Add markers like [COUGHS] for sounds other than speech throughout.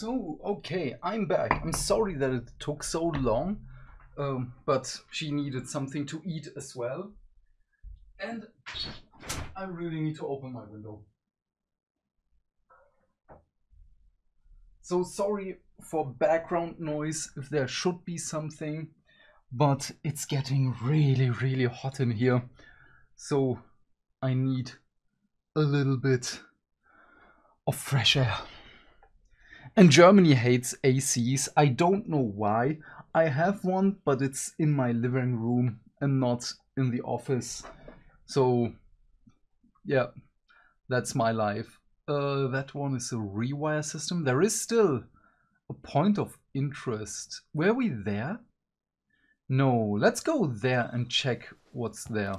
So, okay, I'm back. I'm sorry that it took so long, um, but she needed something to eat as well. And I really need to open my window. So, sorry for background noise if there should be something, but it's getting really, really hot in here. So, I need a little bit of fresh air. And Germany hates ACs. I don't know why. I have one, but it's in my living room and not in the office. So, yeah, that's my life. Uh, that one is a rewire system. There is still a point of interest. Were we there? No, let's go there and check what's there.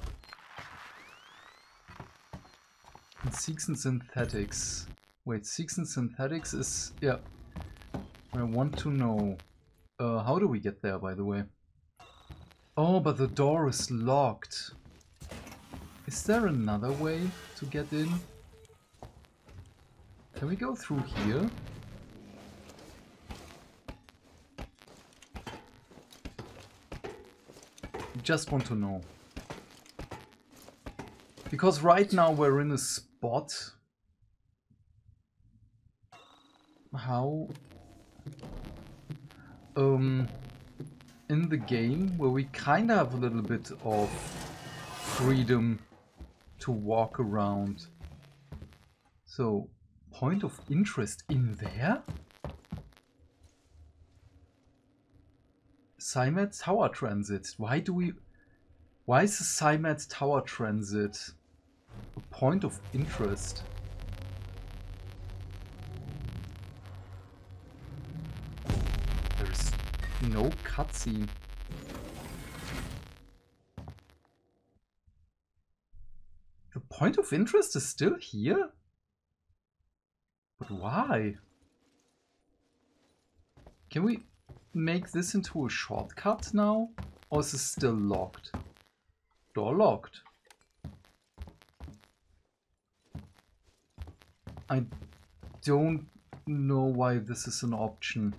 Seegson Synthetics. Wait, Seegson Synthetics is... Yeah. I want to know. Uh, how do we get there, by the way? Oh, but the door is locked. Is there another way to get in? Can we go through here? Just want to know. Because right now we're in a spot how um in the game where we kind of have a little bit of freedom to walk around. So, point of interest in there? Cymet Tower Transit. Why do we... Why is the Cymet Tower Transit a point of interest? No cutscene. The point of interest is still here? But why? Can we make this into a shortcut now? Or is it still locked? Door locked. I don't know why this is an option.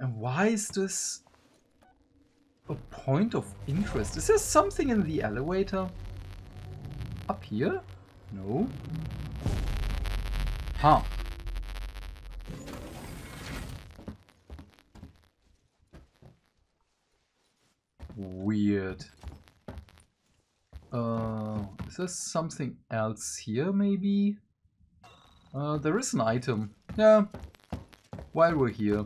And why is this a point of interest? Is there something in the elevator? Up here? No. Huh. Weird. Uh, is there something else here, maybe? Uh, there is an item. Yeah. While we're here.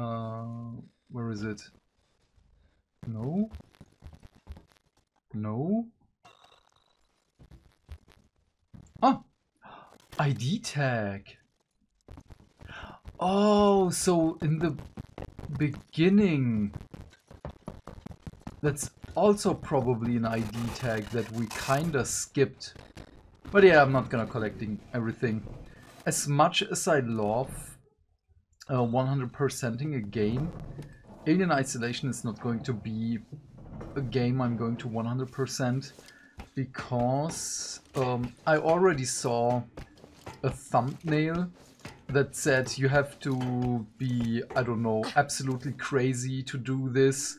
Uh, where is it? No? No? Ah! ID tag! Oh, so in the beginning, that's also probably an ID tag that we kinda skipped. But yeah, I'm not gonna collecting everything. As much as I love 100%ing a game. Alien Isolation is not going to be a game I'm going to 100% because um, I already saw a thumbnail that said you have to be, I don't know, absolutely crazy to do this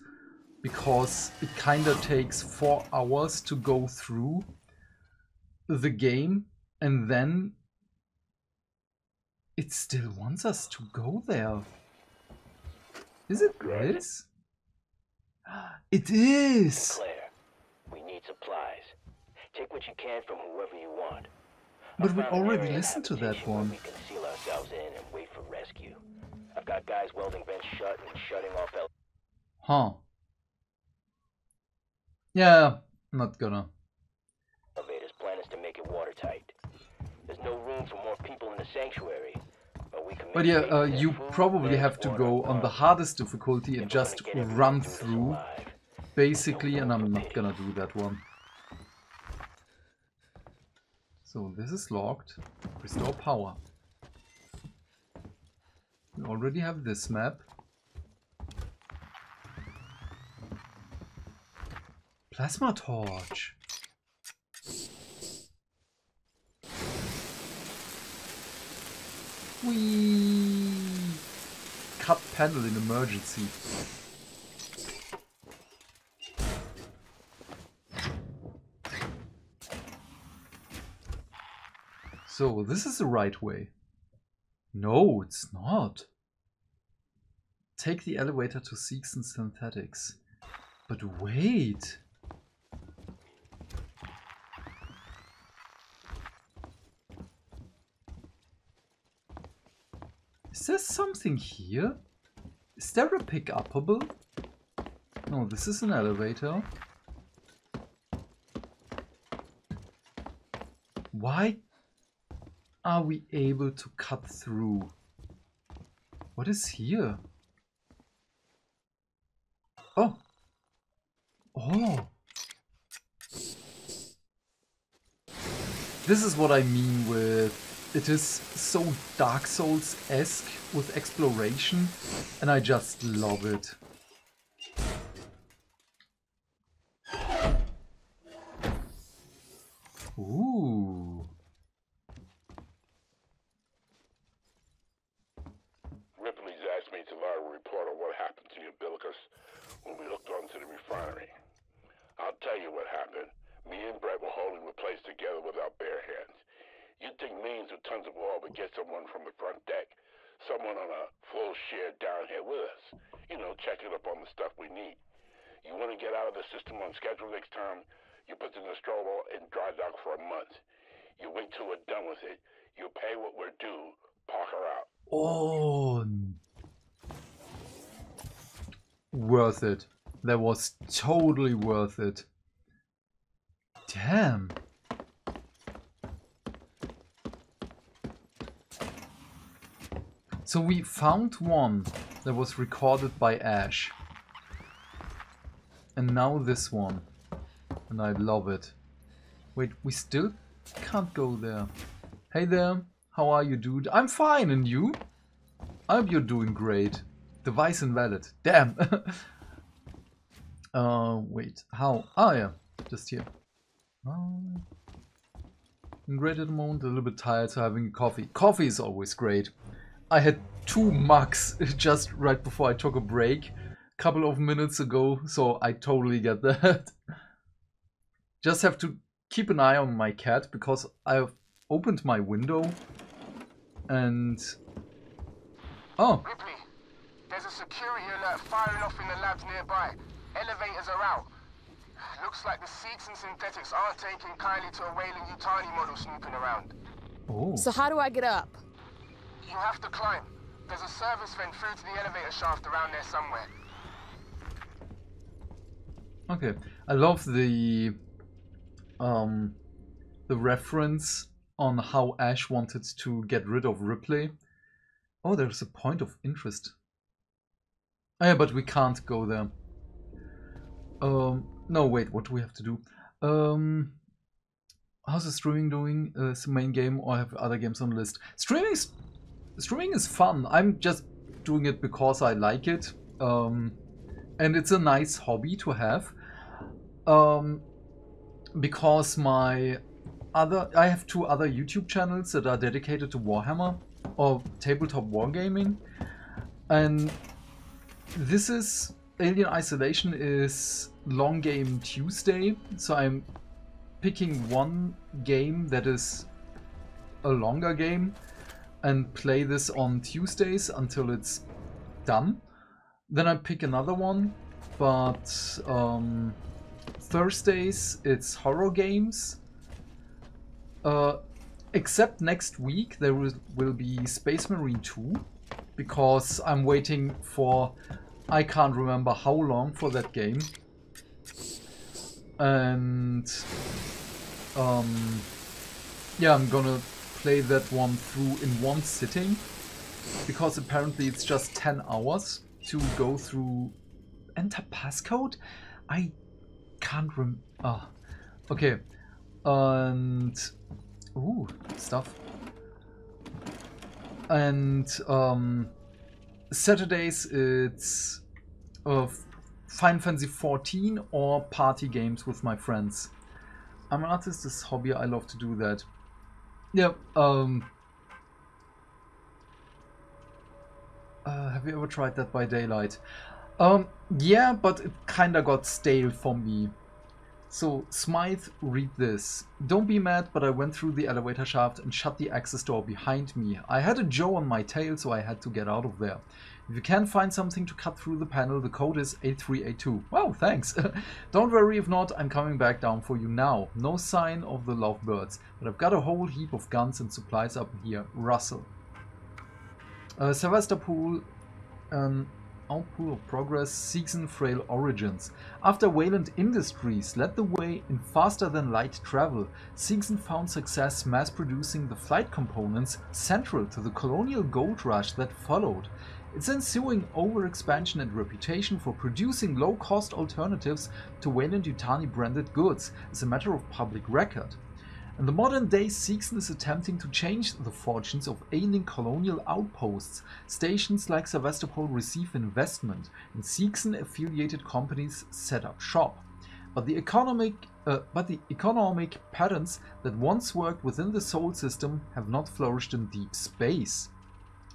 because it kind of takes four hours to go through the game and then it still wants us to go there. Is it this? It is! Claire, we need supplies. Take what you can from whoever you want. But we already listened to that one. We can seal ourselves in and wait for rescue. I've got guys welding vents shut and shutting off Huh. Yeah, not gonna. Elevator's plan is to make it watertight. Room for more people in the sanctuary. But yeah, uh, you probably have to go on the hardest difficulty and just run through, basically, and I'm not gonna do that one. So this is locked. Restore power. We already have this map. Plasma torch. We cut panel in emergency. So this is the right way. No, it's not. Take the elevator to Seegson Synthetics. But wait. Is there something here? Is there a pick-upable? No, this is an elevator. Why are we able to cut through? What is here? Oh. Oh. This is what I mean with it is so Dark Souls-esque with exploration and I just love it. Ooh. Ripley's asked me to log a report on what happened to the umbilicus when we looked onto the refinery. I'll tell you what happened. Me and Brett were holding the place together with our bare hands. You'd think millions of tons of oil would get someone from the front deck, someone on a full share down here with us. You know, checking up on the stuff we need. You want to get out of the system on schedule next time, you put the Nostromo in dry dock for a month. You wait till we're done with it. You pay what we're due, park her out. Oh. Worth it. That was totally worth it. Damn. So we found one that was recorded by Ash. And now this one. And I love it. Wait, we still can't go there. Hey there, how are you dude? I'm fine, and you? I hope you're doing great. Device invalid. Damn. [LAUGHS] uh, wait, how? Ah yeah, just here. Uh, great at the moment, a little bit tired, so having coffee. Coffee is always great. I had two mugs [LAUGHS] just right before I took a break a couple of minutes ago, so I totally get [LAUGHS] that. just have to keep an eye on my cat because I've opened my window and... Oh. Ripley, there's a security alert firing off in the labs nearby. Elevators are out. Looks like the Seegson Synthetics aren't taking kindly to a Weyland-Yutani model snooping around. Oh. So how do I get up? You have to climb. There's a service vent through to the elevator shaft around there somewhere. Okay. I love the um the reference on how Ash wanted to get rid of Ripley. Oh, there's a point of interest. Oh, yeah, but we can't go there. Um, no, wait, what do we have to do? Um, how's the streaming doing? Uh, the main game or have other games on the list? Streaming is, streaming is fun. I'm just doing it because I like it. Um, and it's a nice hobby to have. Um, because my other I have two other YouTube channels that are dedicated to Warhammer or tabletop wargaming, and this is Alien Isolation is long game Tuesday, so I'm picking one game that is a longer game and play this on Tuesdays until it's done. Then I pick another one, but um, Thursdays it's horror games. Uh, except next week there will, will be Space Marine 2 because I'm waiting for I can't remember how long for that game. And um, yeah, I'm gonna play that one through in one sitting because apparently it's just 10 hours to go through enter passcode. I can't rem. Ah, okay. And ooh, stuff. And um, Saturdays it's uh, Final Fantasy 14 or party games with my friends. I'm an artist. This hobby, I love to do that. Yeah. Um. Uh, have you ever tried Dead by Daylight? Um, yeah, but it kinda got stale for me. So, Smythe, read this. Don't be mad, but I went through the elevator shaft and shut the access door behind me. I had a Joe on my tail, so I had to get out of there. If you can find something to cut through the panel, the code is 8382. Wow, thanks. [LAUGHS] Don't worry if not, I'm coming back down for you now. No sign of the lovebirds, but I've got a whole heap of guns and supplies up here. Russell. Uh, Sevastopol, um, outpool of progress, Seegson Frail Origins. After Weyland Industries led the way in faster than light travel, Seegson found success mass producing the flight components central to the colonial gold rush that followed. Its ensuing overexpansion and reputation for producing low-cost alternatives to Weyland-Yutani branded goods is a matter of public record. In the modern day, Seegson is attempting to change the fortunes of ailing colonial outposts. Stations like Sevastopol receive investment, and Seegson-affiliated companies set up shop. But the economic uh, but the economic patterns that once worked within the Sol system have not flourished in deep space.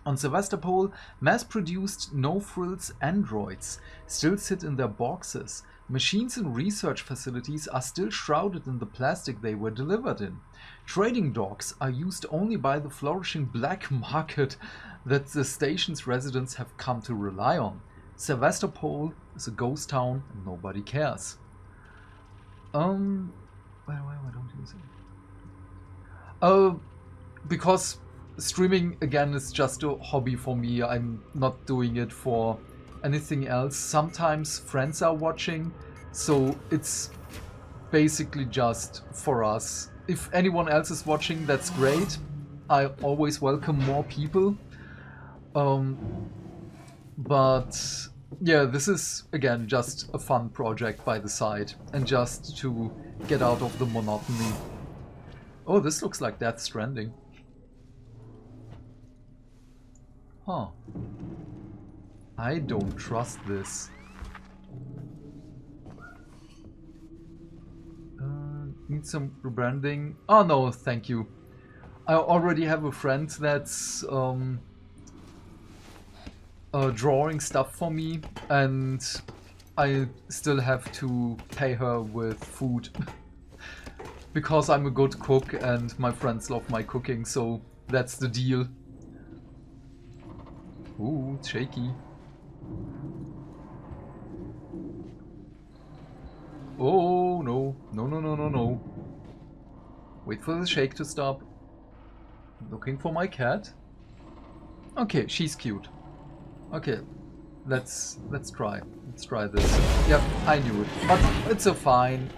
On Sevastopol, mass-produced no-frills androids still sit in their boxes. Machines in research facilities are still shrouded in the plastic they were delivered in. Trading docks are used only by the flourishing black [LAUGHS] market that the station's residents have come to rely on. Sevastopol is a ghost town and nobody cares. Um, why, why, why don't you use it? Uh, because streaming again is just a hobby for me. I'm not doing it for anything else. Sometimes friends are watching, so it's basically just for us. If anyone else is watching, that's great. I always welcome more people. Um, but yeah, this is again just a fun project by the side and just to get out of the monotony. Oh, this looks like Death Stranding. Huh. I don't trust this. Uh, need some rebranding. Oh no, thank you. I already have a friend that's um, uh, drawing stuff for me and I still have to pay her with food. [LAUGHS] because I'm a good cook and my friends love my cooking, so that's the deal. Ooh, it's shaky. Oh, no. No, no, no, no, no. Wait for the shake to stop. Looking for my cat. Okay, she's cute. Okay, let's let's try. Let's try this. Yep, I knew it. But it's a fine.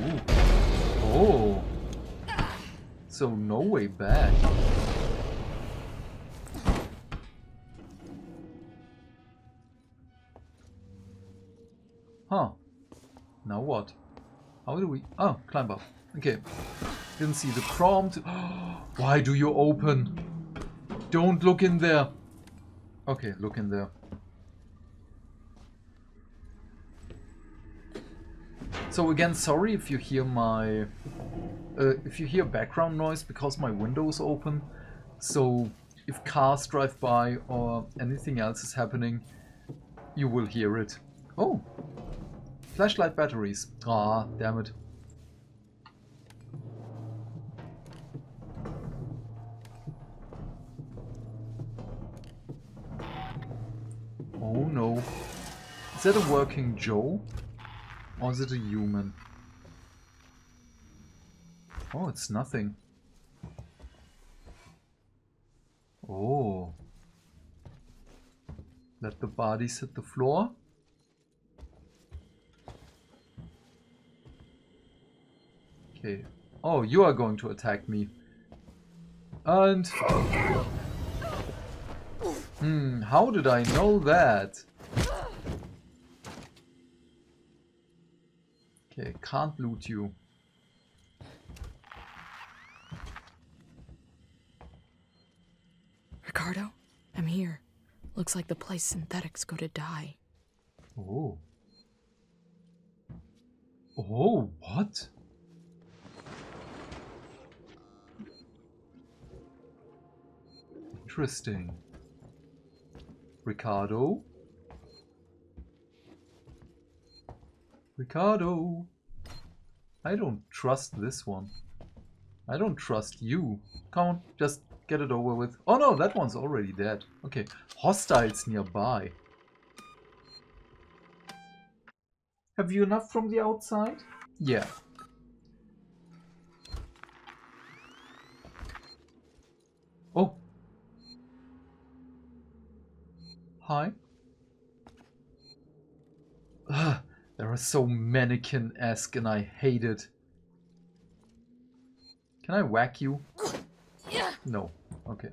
Ooh. Oh. So no way back. Huh. Now what? How do we... Oh, climb up. Okay. Didn't see the prompt. [GASPS] Why do you open? Don't look in there. Okay, look in there. So again, sorry if you hear my... Uh, if you hear background noise because my window is open. So if cars drive by or anything else is happening, you will hear it. Oh, Flashlight batteries. Ah, damn it. Oh no. Is that a working Joe? Or is it a human? Oh, it's nothing. Oh. Let the bodies hit the floor. Okay. Oh, you are going to attack me. And... Hmm, how did I know that? Okay, can't loot you. Ricardo, I'm here. Looks like the place synthetics go to die. Oh. Oh, what? Interesting. Ricardo? Ricardo! I don't trust this one. I don't trust you. Come on, just get it over with. Oh no, that one's already dead. Okay, hostiles nearby. Have you enough from the outside? Yeah. Oh. Hi. Ugh, there are so mannequin-esque and I hate it. Can I whack you? No. Okay.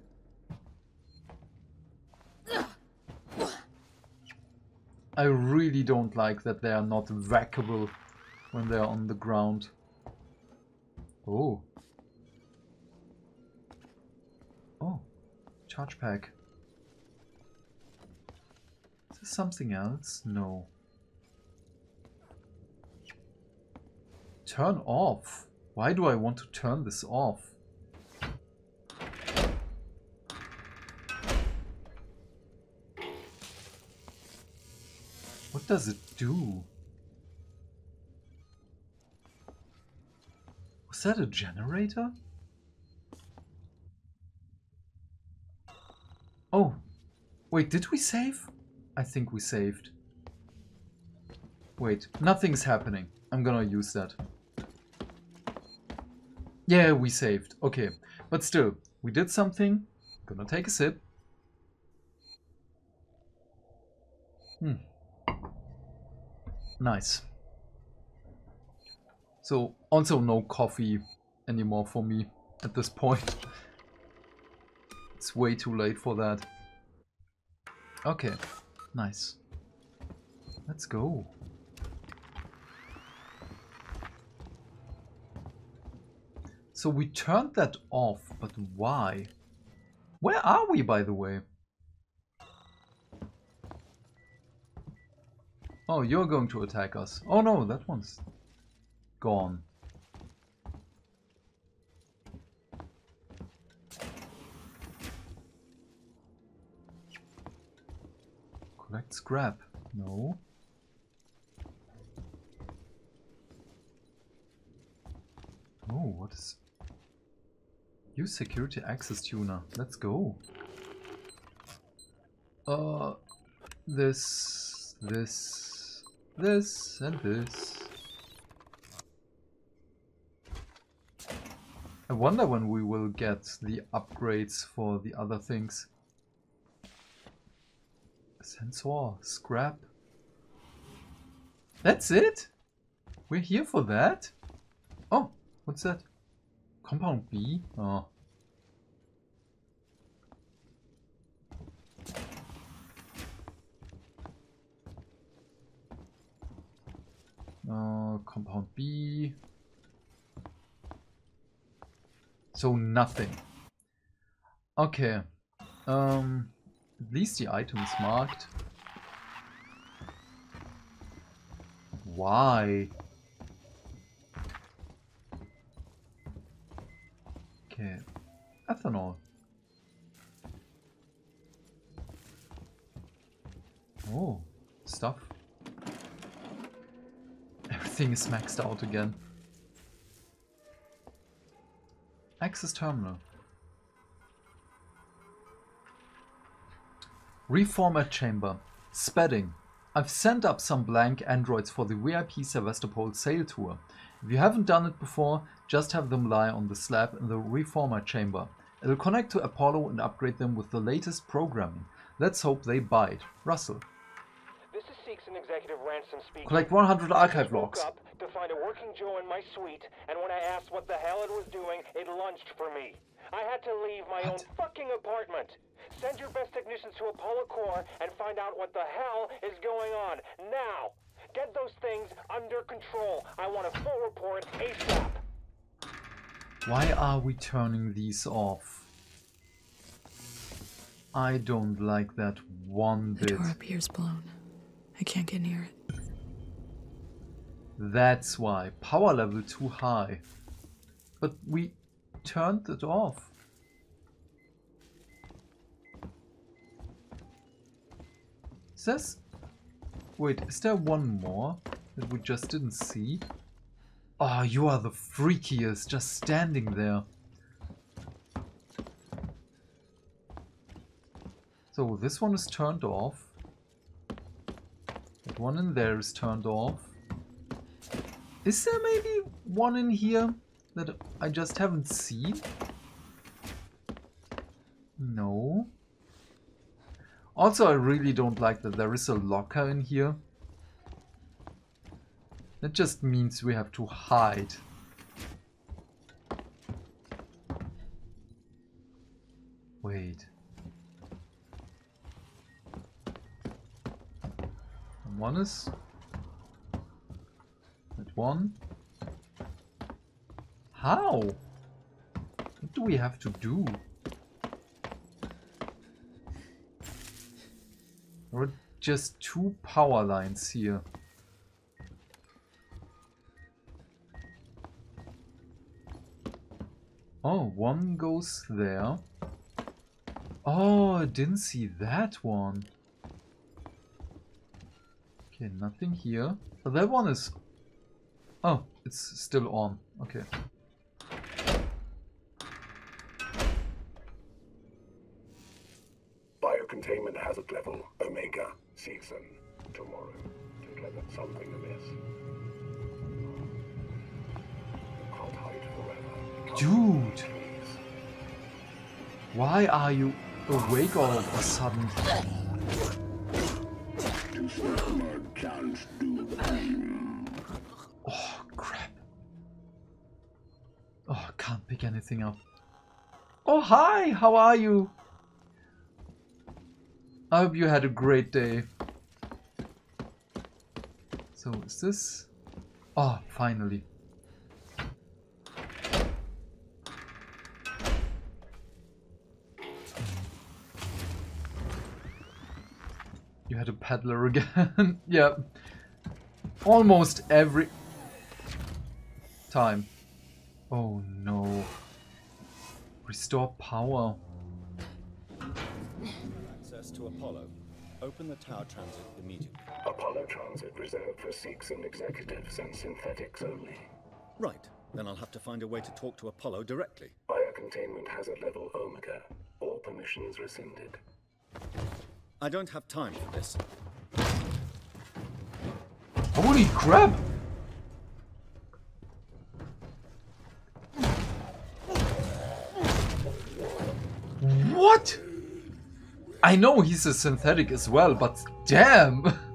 I really don't like that they are not whackable when they are on the ground. Oh. Oh. Charge pack. Is there something else? No. Turn off. Why do I want to turn this off? What does it do? Was that a generator? Oh, wait, did we save? I think we saved. Wait, nothing's happening. I'm gonna use that. Yeah, we saved. Okay, but still, we did something. Gonna take a sip. Hmm. Nice. So, also no coffee anymore for me at this point. [LAUGHS] It's way too late for that. Okay, nice. Let's go. So we turned that off, but why? Where are we, by the way? Oh, you're going to attack us. Oh no, that one's gone. Collect scrap. No. Oh, what is... Use security access tuner. Let's go. Uh, this, this, this, and this. I wonder when we will get the upgrades for the other things. Sensor, scrap. That's it? We're here for that? Oh, what's that? Compound B? Oh. Uh, compound B. So nothing. Okay. Um, at least the item's marked. Why? Okay. Ethanol. Oh, stuff. Everything is maxed out again. Access terminal. Reformat chamber. Spedding. I've sent up some blank androids for the VIP Sevastopol sail tour. If you haven't done it before, just have them lie on the slab in the reformat chamber. It'll connect to Apollo and upgrade them with the latest programming. Let's hope they bite. Russell. This is Seegson Executive Ransome speaking. Collect 100 archive Woke logs. up to find a working Joe in my suite, and when I asked what the hell it was doing, it lunged for me. I had to leave my own fucking apartment. Send your best technicians to Apollo Core and find out what the hell is going on. Now! Get those things under control. I want a full report ASAP. Why are we turning these off? I don't like that one The bit. door up here's blown. I can't get near it. That's why. Power level too high. But we turned it off. Is this... Wait, is there one more that we just didn't see? Oh, you are the freakiest, just standing there. So this one is turned off. One in there is turned off. Is there maybe one in here that I just haven't seen? No. Also, I really don't like that there is a locker in here. That just means we have to hide. Wait. One. That one. How? What do we have to do? There are just two power lines here. Oh, one goes there. Oh, I didn't see that one. Okay, nothing here. But that one is... Oh, it's still on. Okay. Biocontainment hazard level Omega season tomorrow. Something amiss. Can't hide forever. Dude. Why are you awake all of a sudden? Oh, crap. Oh, can't pick anything up. Oh, hi! How are you? I hope you had a great day. So, is this... Oh, finally. You a peddler again. [LAUGHS] yeah. Almost every time. Oh no. Restore power. Access to Apollo. Open the tower transit immediately. Apollo Transit reserved for Seegson executives and synthetics only. Right. Then I'll have to find a way to talk to Apollo directly. Biocontainment hazard level Omega. All permissions rescinded. I don't have time for this. Holy crap! What? I know he's a synthetic as well, but damn! [LAUGHS]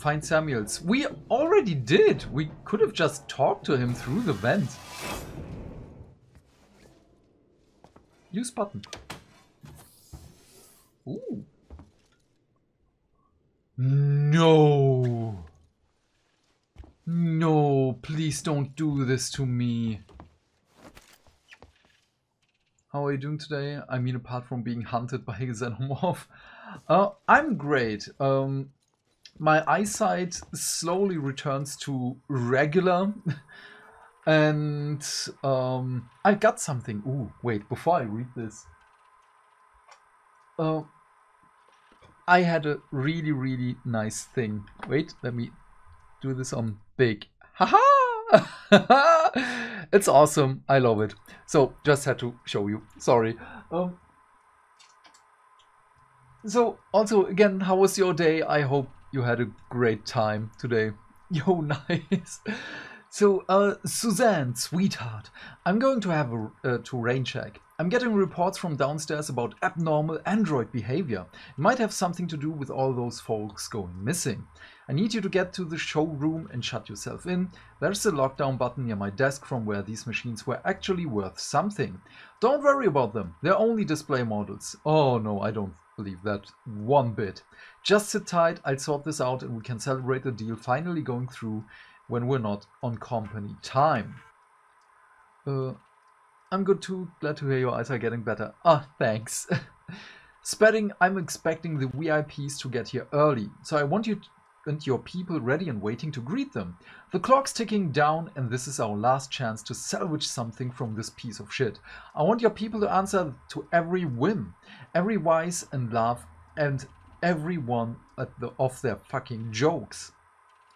find Samuels. We already did. We could have just talked to him through the vent. Use button. Ooh. No. No, please don't do this to me. How are you doing today? I mean, apart from being hunted by a [LAUGHS] xenomorph. Uh, I'm great. Um, my eyesight slowly returns to regular. [LAUGHS] and um, I got something. Ooh, wait, before I read this. Uh, I had a really, really nice thing. Wait, let me do this on big. Haha! [LAUGHS] it's awesome. I love it. So just had to show you. Sorry. Um, so also again, how was your day? I hope you had a great time today. [LAUGHS] Yo, nice. So, uh, Suzanne, sweetheart, I'm going to have a uh, to rain check. I'm getting reports from downstairs about abnormal android behavior. It might have something to do with all those folks going missing. I need you to get to the showroom and shut yourself in. There's a lockdown button near my desk from where these machines were actually worth something. Don't worry about them, they're only display models. Oh no, I don't believe that one bit. Just sit tight, I'll sort this out and we can celebrate the deal finally going through when we're not on company time. Uh, I'm good too. Glad to hear your eyes are getting better. Ah, thanks. [LAUGHS] Spedding, I'm expecting the VIPs to get here early, so I want you and your people ready and waiting to greet them. The clock's ticking down, and this is our last chance to salvage something from this piece of shit. I want your people to answer to every whim, every wise and laugh, and every one at the, of their fucking jokes.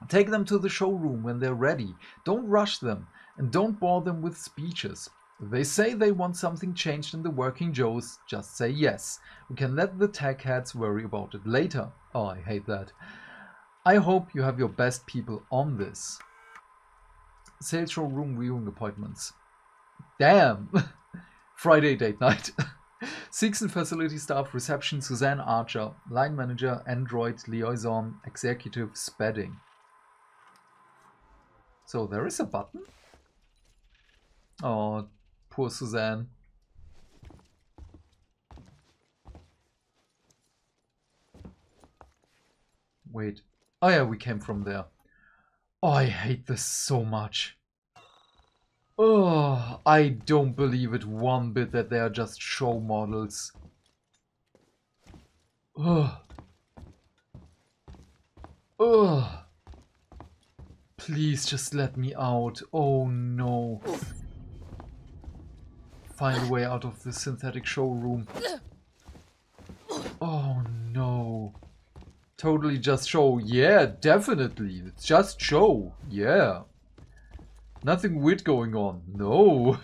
Take them to the showroom when they're ready. Don't rush them, and don't bore them with speeches. They say they want something changed in the working Joes, just say yes. We can let the tech heads worry about it later. Oh, I hate that. I hope you have your best people on this. Sales showroom viewing appointments. Damn! [LAUGHS] Friday date night. [LAUGHS] Seegson facility staff, reception, Suzanne Archer, line manager, Android liaison, executive, spedding. So there is a button? Oh, poor Suzanne. Wait. Oh yeah, we came from there. Oh, I hate this so much. Oh, I don't believe it one bit that they are just show models. Ugh. Ugh. Please just let me out. Oh no. Find a way out of the synthetic showroom. Oh no. Totally just show. Yeah, definitely. It's just show. Yeah. Nothing weird going on. No.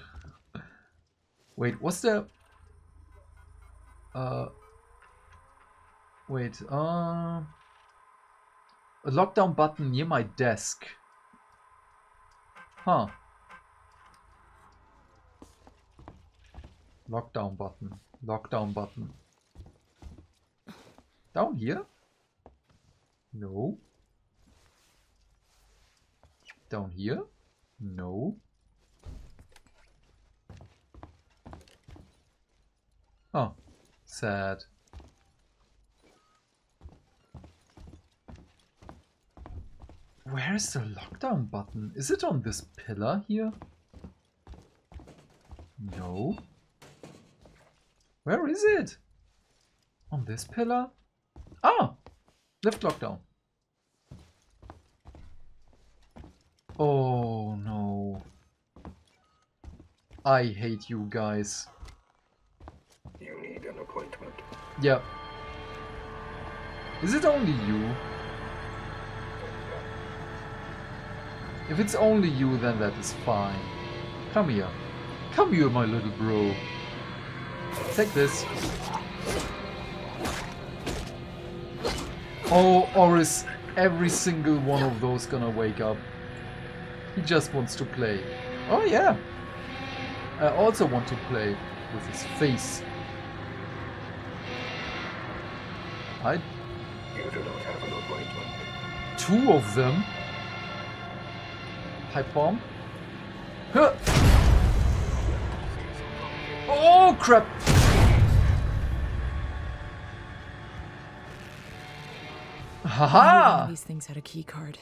[LAUGHS] Wait, what's there? Uh. Wait, uh. A lockdown button near my desk. Huh. Lockdown button. Lockdown button. Down here? No. Down here? No. Oh, sad. Where is the lockdown button? Is it on this pillar here? No. Where is it? On this pillar? Ah! Lift lockdown. Oh no. I hate you guys. You need an appointment. Yeah. Is it only you? If it's only you, then that is fine. Come here. Come here, my little bro. Take this. Oh, Oris, every single one of those gonna wake up? He just wants to play. Oh yeah. I also want to play with his face. I You do not have an appointment. two of them. Pipe bomb. Huh. Oh crap! I knew one Haha! of these things had a key card.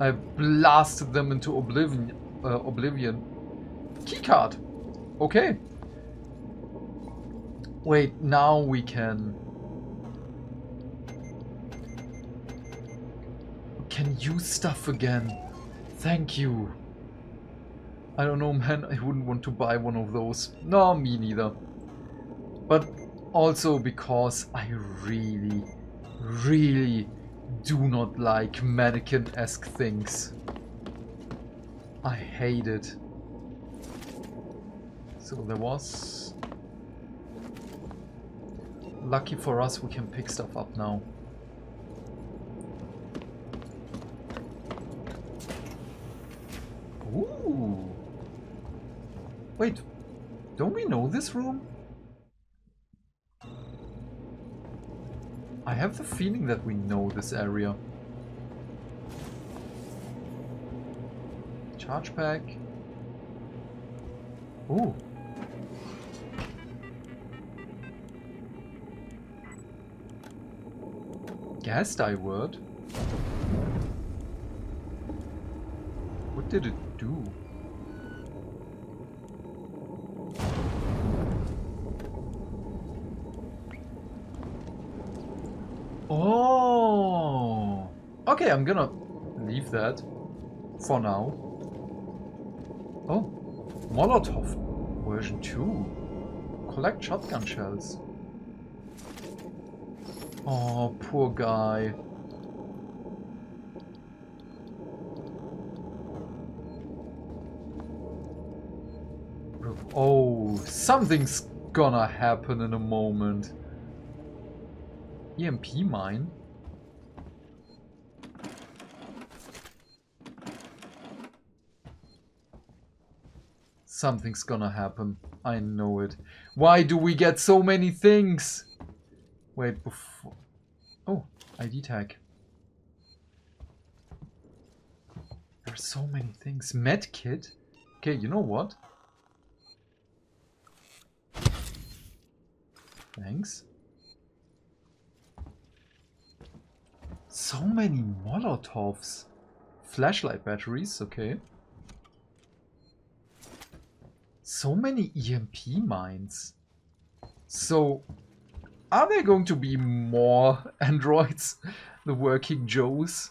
I blasted them into oblivion. Uh, oblivion. Keycard. Okay. Wait, now we can. Can use stuff again. Thank you. I don't know, man. I wouldn't want to buy one of those. No, me neither. But also because I really, really do not like mannequin-esque things. I hate it. So there was... Lucky for us, we can pick stuff up now. Ooh. Wait, don't we know this room? Have the feeling that we know this area. Charge pack. Ooh. Gas divert. What did it do? Oh! Okay, I'm gonna leave that for now. Oh, Molotov version 2. Collect shotgun shells. Oh, poor guy. Oh, something's gonna happen in a moment. EMP mine? Something's gonna happen. I know it. Why do we get so many things? Wait, before... Oh, ID tag. There's so many things. Medkit? Okay, you know what? Thanks. So many Molotovs. Flashlight batteries, okay. So many EMP mines. So, are there going to be more [LAUGHS] androids? The working Joes?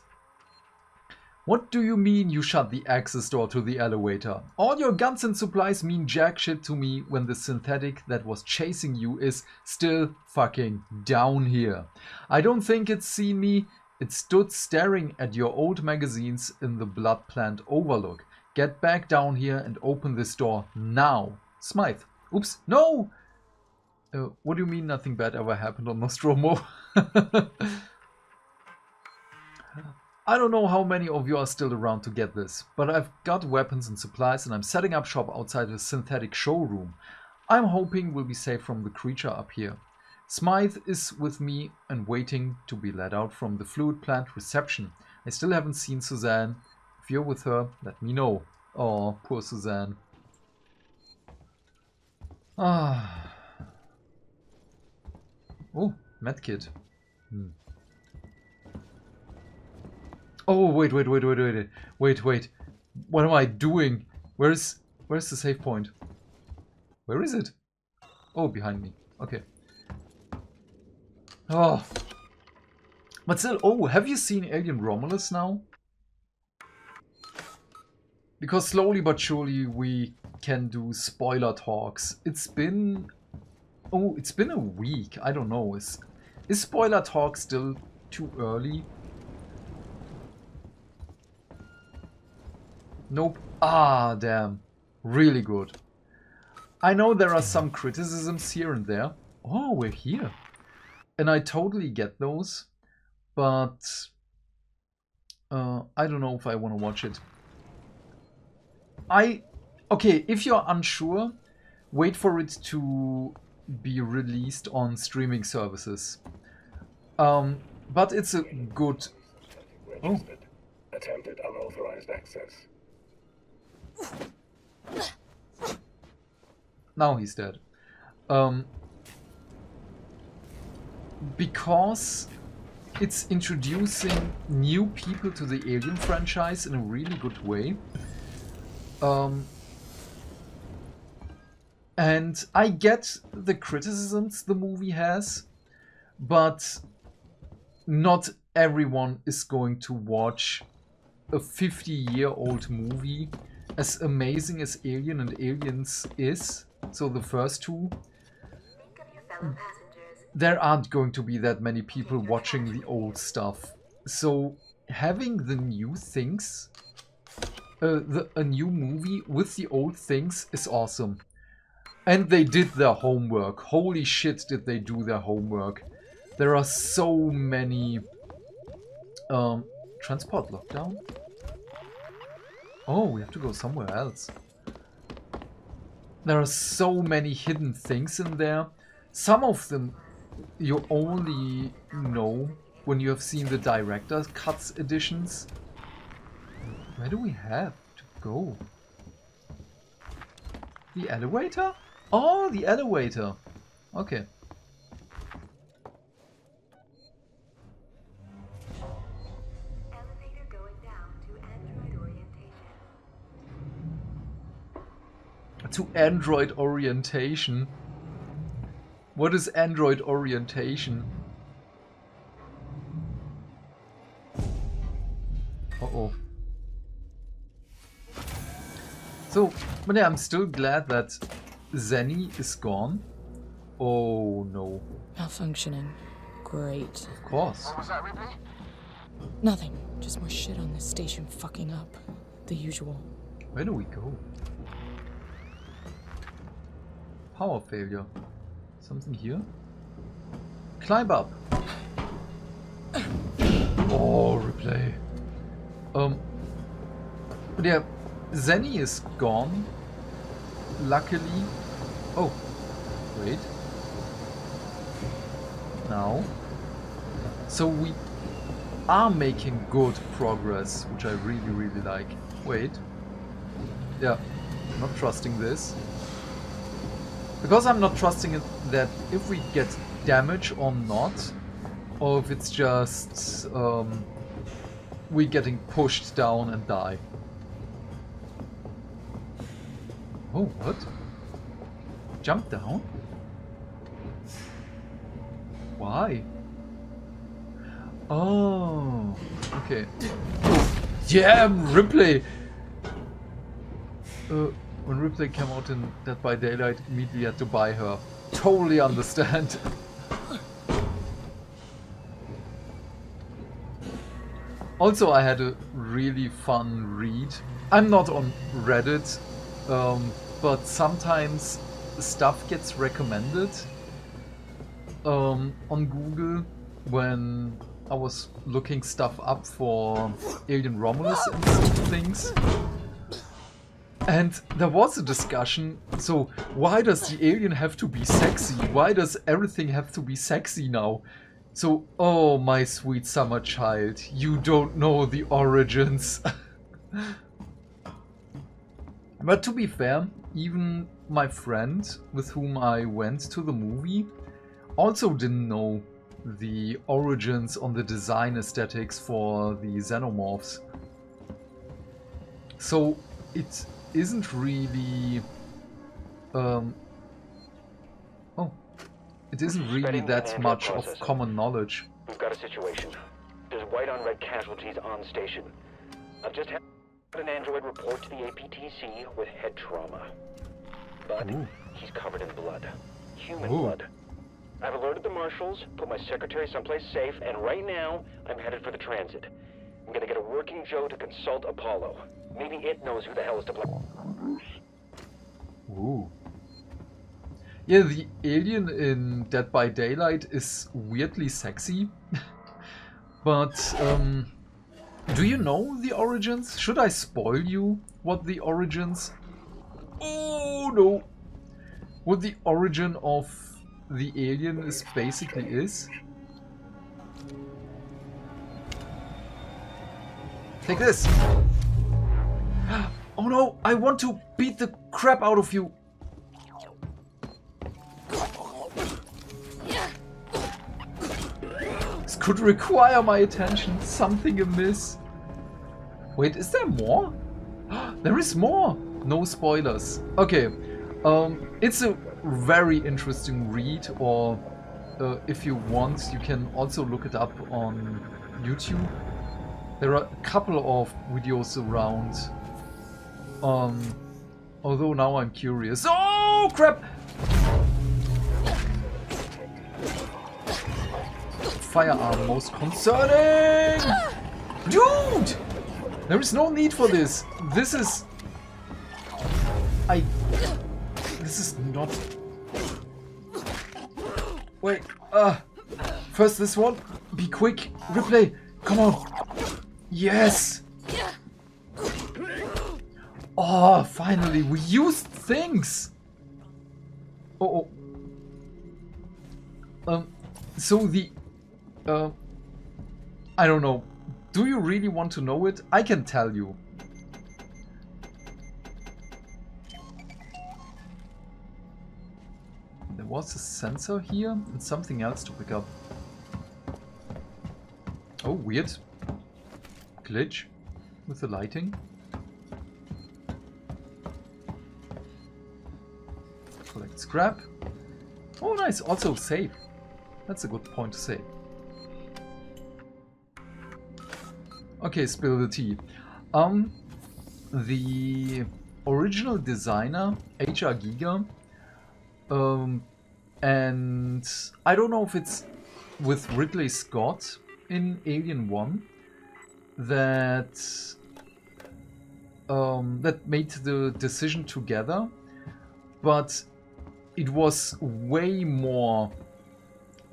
What do you mean you shut the access door to the elevator? All your guns and supplies mean jack shit to me when the synthetic that was chasing you is still fucking down here. I don't think it's seen me. It stood staring at your old magazines in the blood plant overlook. Get back down here and open this door now. Smythe. Oops. No! Uh, what do you mean nothing bad ever happened on Nostromo? [LAUGHS] I don't know how many of you are still around to get this, but I've got weapons and supplies and I'm setting up shop outside the synthetic showroom. I'm hoping we'll be safe from the creature up here. Smythe is with me and waiting to be let out from the fluid plant reception. I still haven't seen Suzanne. If you're with her, let me know. Oh, poor Suzanne. Ah. Oh, medkit. Hmm. Oh, wait, wait, wait, wait, wait, wait, wait. What am I doing? Where's, where's the save point? Where is it? Oh, behind me. Okay. Oh. But still, oh, have you seen Alien Romulus now? Because slowly but surely we can do spoiler talks. It's been... Oh, it's been a week. I don't know. Is, is spoiler talk still too early? Nope. Ah, damn. Really good. I know there are some criticisms here and there. Oh, we're here. And I totally get those. But... Uh, I don't know if I want to watch it. I... Okay, if you're unsure, wait for it to be released on streaming services. Um, but it's a good... Oh. Attempted unauthorized access. Now he's dead. Um, because it's introducing new people to the Alien franchise in a really good way. Um, and I get the criticisms the movie has, but not everyone is going to watch a 50 year old movie as amazing as Alien and Aliens is, so the first two, there aren't going to be that many people watching the old stuff. So having the new things, uh, the, a new movie with the old things is awesome. And they did their homework. Holy shit did they do their homework. There are so many... Um, transport lockdown? Oh, we have to go somewhere else. There are so many hidden things in there. Some of them you only know when you have seen the director's cuts editions. Where do we have to go? The elevator? Oh, the elevator. Okay. Elevator going down to Android Orientation. To Android orientation. What is Android orientation? Uh-oh. So, but yeah, I'm still glad that Zenny is gone. Oh no. Malfunctioning. Great. Of course. What was that, Ripley? Nothing. Just more shit on this station fucking up. The usual. Where do we go? Power failure. Something here? Climb up. Oh, replay. Um. But yeah, Zenny is gone. Luckily. Oh. Wait. Now. So we are making good progress, which I really, really like. Wait. Yeah, I'm not trusting this. Because I'm not trusting it that if we get damage or not, or if it's just um, we getting pushed down and die. Oh, what? Jump down? Why? Oh, okay. Yeah, Ripley! Uh, when Ripley came out in Dead by Daylight, immediately had to buy her. Totally understand. [LAUGHS] also, I had a really fun read. I'm not on Reddit, um, but sometimes stuff gets recommended um, on Google when I was looking stuff up for Alien Romulus and things. And there was a discussion, so why does the alien have to be sexy? Why does everything have to be sexy now? So, oh my sweet summer child, you don't know the origins. [LAUGHS] but to be fair, even my friend with whom I went to the movie also didn't know the origins on the design aesthetics for the xenomorphs. So it isn't really um, oh it isn't really that much of common knowledge We've got a situation. There's white on red casualties on station. I've just had an android report to the APTC with head trauma. But Ooh. he's covered in blood. Human Ooh. blood. I've alerted the marshals, put my secretary someplace safe, and right now, I'm headed for the transit. I'm gonna get a working Joe to consult Apollo. Maybe it knows who the hell is to blame. Ooh. Yeah, the alien in Dead by Daylight is weirdly sexy. [LAUGHS] but, um, do you know the origins? Should I spoil you what the origins? Oh no! What the origin of the alien is basically is? Take this! [GASPS] Oh no, I want to beat the crap out of you! Could require my attention. Something amiss. Wait, is there more? [GASPS] there is more! No spoilers. Okay, um, it's a very interesting read, or uh, if you want, you can also look it up on YouTube. There are a couple of videos around. Um, although now I'm curious. Oh crap! Firearm most concerning! Dude! There is no need for this. This is... I... This is not... Wait, uh... First this one. Be quick. Replay. Come on. Yes! Oh, finally, we used things! Oh, oh. Um, so the... Uh, I don't know. Do you really want to know it? I can tell you. There was a sensor here and something else to pick up. Oh, weird. Glitch with the lighting. Collect scrap. Oh, nice. Also save. That's a good point to say. Okay, spill the tea. Um, the original designer, HR Giger, um, and I don't know if it's with Ridley Scott in Alien 1 that um, that made the decision together, but it was way more,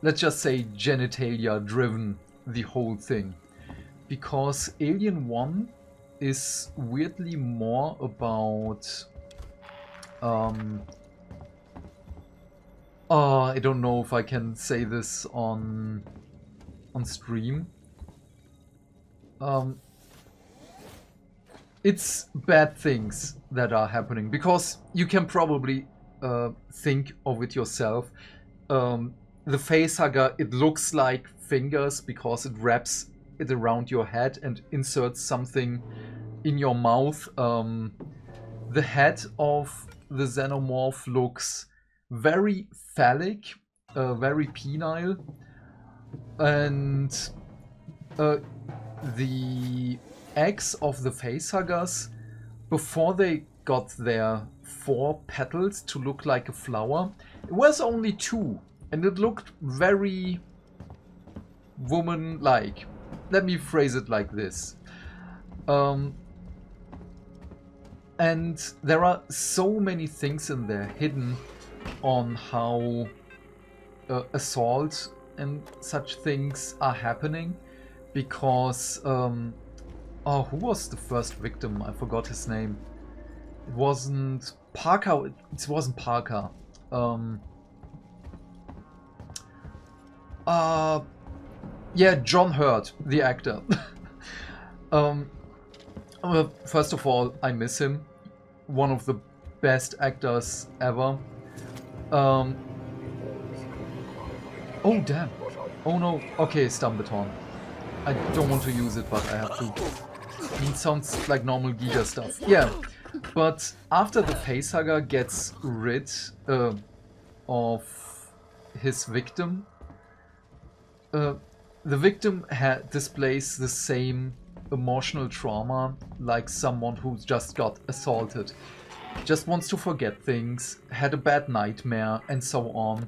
let's just say, genitalia driven, the whole thing. Because Alien 1 is weirdly more about. Um, uh, I don't know if I can say this on on stream. Um, it's bad things that are happening because you can probably uh, think of it yourself. Um, the facehugger, it looks like fingers because it wraps it around your head and inserts something in your mouth. Um, the head of the xenomorph looks very phallic, uh, very penile, and uh, the eggs of the facehuggers, before they got their four petals to look like a flower, it was only two, and it looked very woman-like. Let me phrase it like this. Um, and there are so many things in there hidden on how uh, assault and such things are happening because um, oh who was the first victim? I forgot his name. It wasn't parker. It wasn't parker. Um, uh, yeah john hurt the actor. [LAUGHS] Um, well, first of all i miss him. One of the best actors ever. Um, oh damn. Oh no. Okay stun baton I don't want to use it, but I have to. It sounds like normal Giger stuff. Yeah, but after the facehugger gets rid uh, of his victim, uh, the victim displays the same emotional trauma like someone who's just got assaulted. Just wants to forget things, had a bad nightmare, and so on.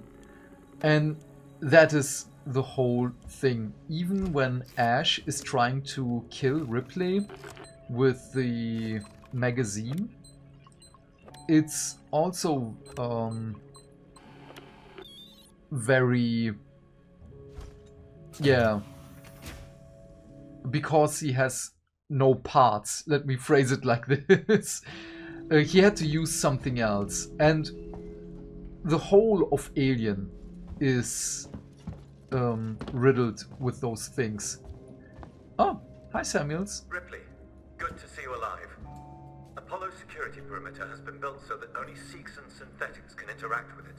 And that is the whole thing. Even when Ash is trying to kill Ripley with the magazine, it's also um, very... Yeah. Because he has no parts, let me phrase it like [LAUGHS] this. Uh, he had to use something else. And the whole of Alien is um, riddled with those things. Oh, hi Samuels. Ripley, good to see you alive. Apollo's security perimeter has been built so that only Seegson synthetics can interact with it.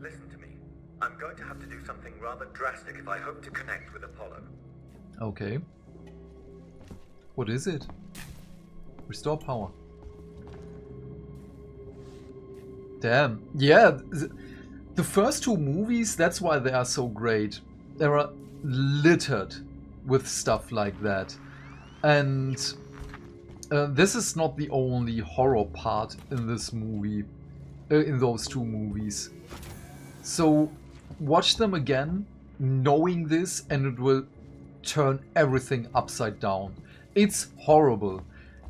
Listen to me. I'm going to have to do something rather drastic if I hope to connect with Apollo. Okay. What is it? Restore power. Damn. Yeah. The first two movies, that's why they are so great. They are littered with stuff like that. And uh, this is not the only horror part in this movie, uh, in those two movies. So watch them again, knowing this, and it will turn everything upside down. It's horrible.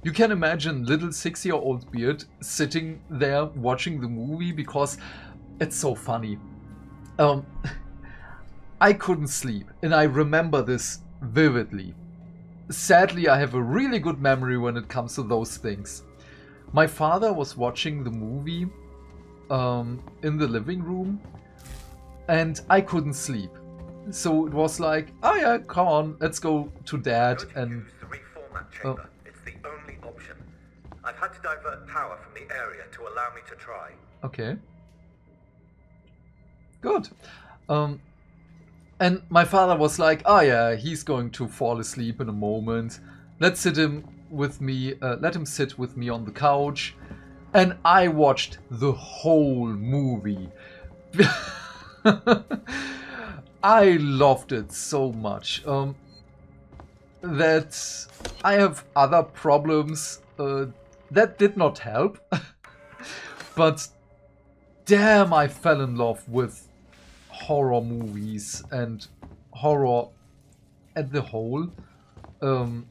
You can imagine little six-year-old Beard sitting there watching the movie because it's so funny. Um, [LAUGHS] I couldn't sleep, and I remember this vividly. Sadly, I have a really good memory when it comes to those things. My father was watching the movie um, in the living room, and I couldn't sleep. So it was like, oh yeah, come on, let's go to dad and. Use the reformat chamber. Oh. It's the only option. I've had to divert power from the area to allow me to try. Okay. Good. Um, and my father was like, oh yeah, he's going to fall asleep in a moment. Let's sit him with me, uh, let him sit with me on the couch. And I watched the whole movie. [LAUGHS] [LAUGHS] I loved it so much. Um, that I have other problems uh, that did not help. [LAUGHS] but damn, I fell in love with horror movies and horror at the whole. Um,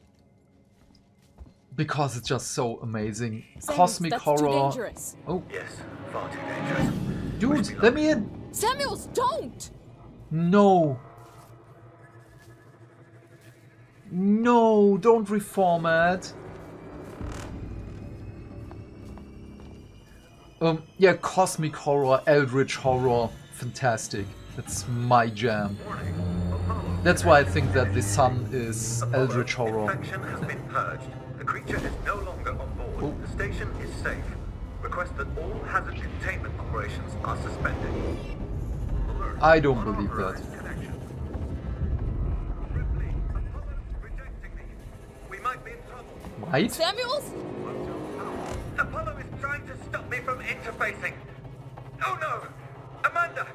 because it's just so amazing. Samus, Cosmic that's too horror. dangerous. Oh, Yes, far too dangerous. dude, let me in. Samuels, don't! No. No, don't reformat. Um, yeah, cosmic horror, eldritch horror, fantastic. That's my jam. That's why I think that the sun is Apollo, eldritch horror. Infection has been purged. The creature is no longer on board. Oh. The station is safe. Request that all hazard containment operations are suspended. Alert. I don't believe that. connection. Ripley, Apollo's rejecting me. We might be in trouble. Right? Samuels? Apollo is trying to stop me from interfacing. Oh no! Amanda!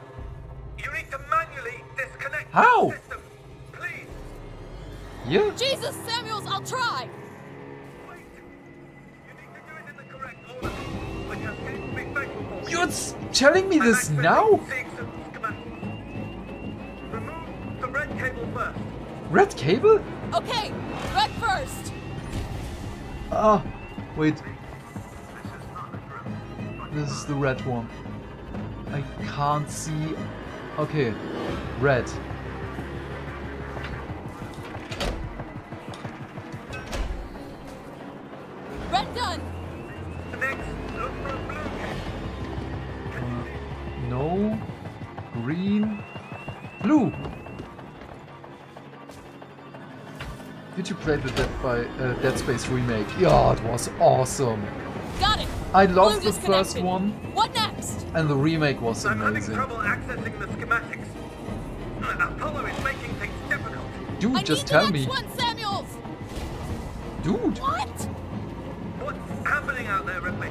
You need to manually disconnect How? the system. Please, Yeah? Jesus, Samuels, I'll try! wait. You need to do it in the correct order. When you escape, be faithful for me. You're telling me this accessing now? Cable first. Red cable? Okay, red first! Ah, wait. This is the red one. I can't see. Okay, red. Red done! Next, look for blue cable. No. Green. Blue. Did you play the Dead by uh, Dead Space remake? Yeah, it was awesome. Got it! I loved the first one, What next? and the remake was I'm having trouble accessing the schematics. Uh, Apollo is making things difficult. Dude, I just need tell the me. next one, Samuels! Dude, What? What's happening out there, Ripley?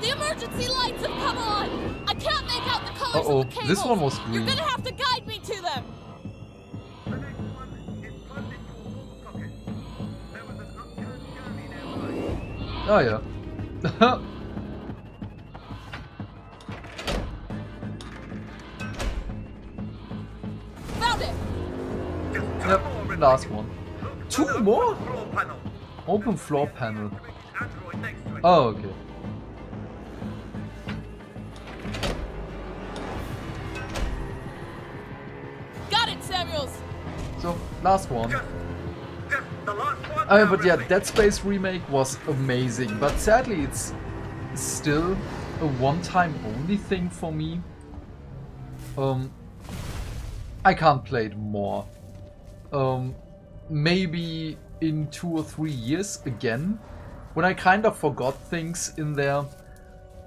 The emergency lights have come on! I can't make out the colors Uh-oh, of the cables! this one was green. You're gonna have to guide me to them! Oh yeah. Found it! Yep, last one. Two more? Open floor panel. Android next to it. Oh, okay. Got it, Samuels! So, last one. Uh, but yeah. Dead Space remake was amazing, but sadly it's still a one-time only thing for me. Um, I can't play it more. Um, maybe in two or three years again, when I kind of forgot things in there,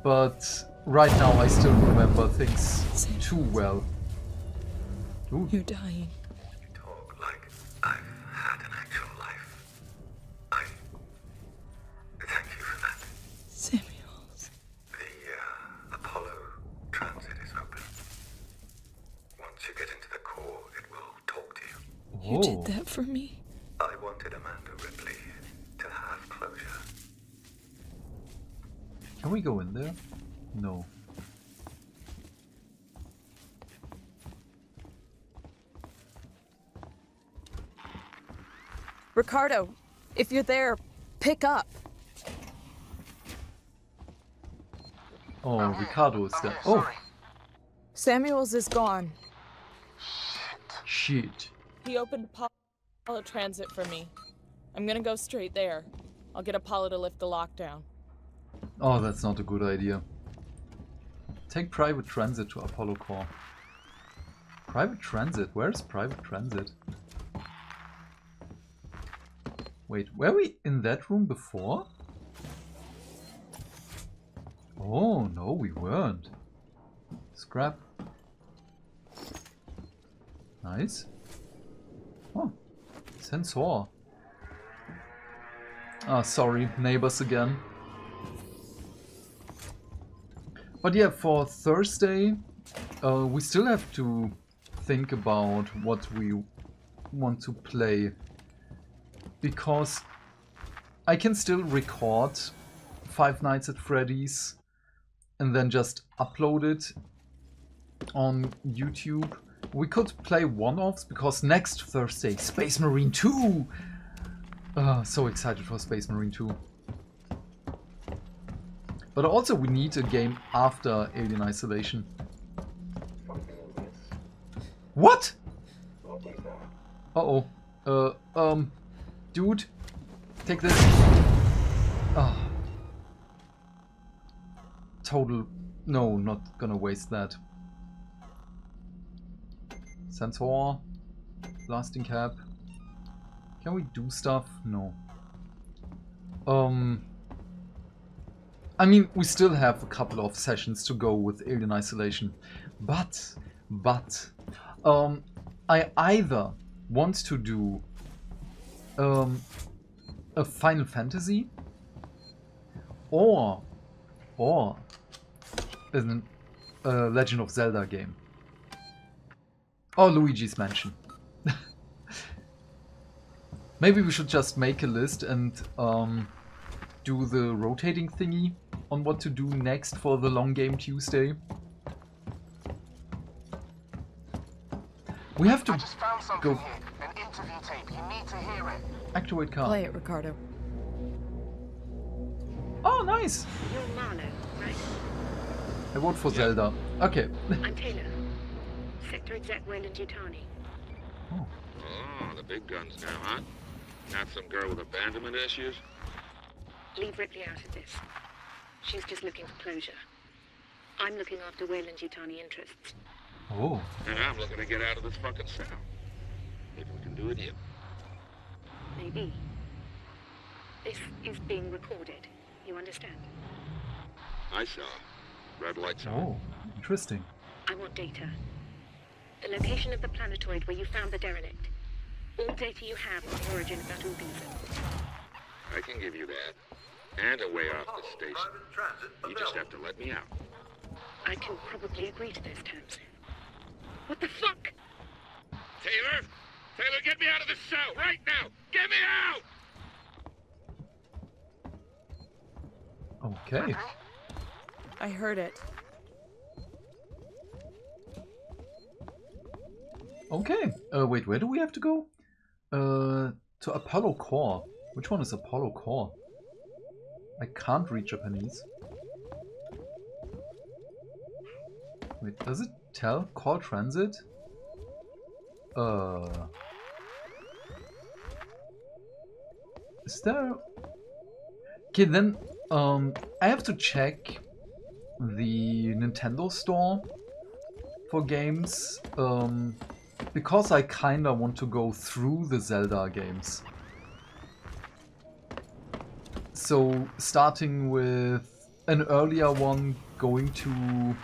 but right now I still remember things too well. Dude, You're dying. You. You Whoa. did oh. that for me? I wanted Amanda Ripley to have closure. Can we go in there? No. Ricardo, if you're there, pick up. Oh, Ricardo is I'm there. Oh. Samuels is gone. shit. He opened Apollo Transit for me. I'm gonna go straight there. I'll get Apollo to lift the lockdown. Oh, that's not a good idea. Take private transit to Apollo Core. Private transit? Where is private transit? Wait, were we in that room before? Oh, no, we weren't. Scrap. Nice. Sensor. Ah, sorry, neighbors again. But yeah, for Thursday, uh, we still have to think about what we want to play. Because I can still record Five Nights at Freddy's and then just upload it on YouTube. We could play one-offs because next Thursday, Space Marine 2! Uh, so excited for Space Marine 2. But also we need a game after Alien Isolation. What? Uh-oh. Uh, um, dude, take this. Ah. Total, no, not gonna waste that. Sensor, blasting cap. Can we do stuff? No. Um, I mean, we still have a couple of sessions to go with Alien Isolation, but, but, um, I either want to do um, a Final Fantasy or or a uh, Legend of Zelda game or Luigi's Mansion. [LAUGHS] Maybe we should just make a list and um, do the rotating thingy on what to do next for the long game Tuesday. We have to I just found something go here. An interview tape. You need to hear it. activate car. Play it, Ricardo. Oh, nice! You're Marlowe, right? I vote for Zelda. Okay. I'm Taylor. Sector Exec Weyland-Yutani. Oh, the big guns now, huh? Not some girl with abandonment issues? Leave Ripley out of this. She's just looking for closure. I'm looking after Weyland-Yutani interests. oh. And I'm looking to get out of this fucking cell. Maybe we can do it here. Maybe. This is being recorded. You understand? I saw. Red lights on. Oh, interesting. I want data. The location of the planetoid where you found the derelict. All data you have on the origin of that organism. I can give you that. And a way off the station. You just have to let me out. I can probably agree to those terms. What the fuck? Taylor! Taylor, get me out of this cell right now! Get me out! Okay. I heard it. Okay. Uh, wait, where do we have to go? Uh, to Apollo Core. Which one is Apollo Core? I can't read Japanese. Wait, does it tell Core Transit? Uh... Is there... Okay, then, um, I have to check the Nintendo store for games, um, because I kinda want to go through the Zelda games. So, starting with an earlier one, going to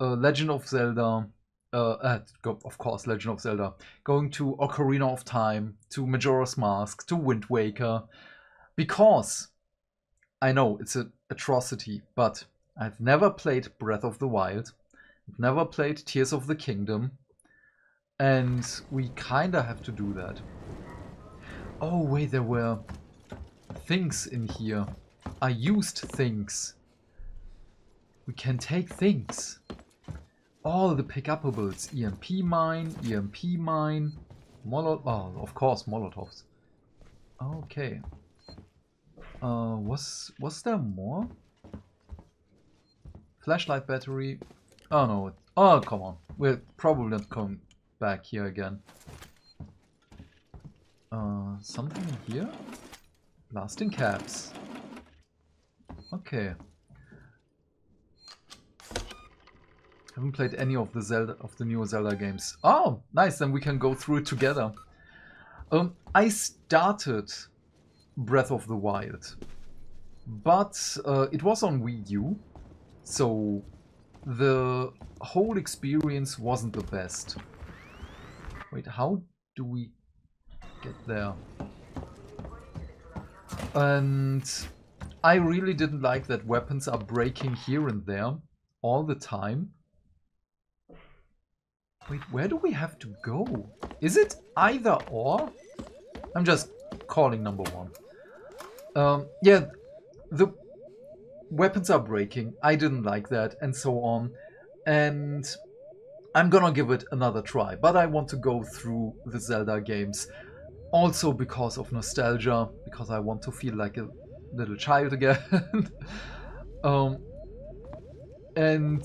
uh, Legend of Zelda, uh, uh, of course, Legend of Zelda, going to Ocarina of Time, to Majora's Mask, to Wind Waker, because I know it's an atrocity, but I've never played Breath of the Wild, I've never played Tears of the Kingdom, and we kinda have to do that. Oh wait, there were things in here. I used things. We can take things. All the pickupables. EMP mine, EMP mine, Molot. Oh, of course, Molotovs. Okay. Uh, was was there more? Flashlight battery. Oh no. Oh come on. We're probably not coming back here again. Uh, something in here? Blasting caps. Okay. Haven't played any of the Zelda of the newer Zelda games. Oh, nice. Then we can go through it together. Um, I started Breath of the Wild, but uh, it was on Wii U, so the whole experience wasn't the best. Wait, how do we get there? And I really didn't like that weapons are breaking here and there all the time. Wait, where do we have to go? Is it either or? I'm just calling number one. Um, yeah, the weapons are breaking. I didn't like that, and so on. And I'm gonna give it another try, but I want to go through the Zelda games also because of nostalgia, because I want to feel like a little child again. [LAUGHS] um, and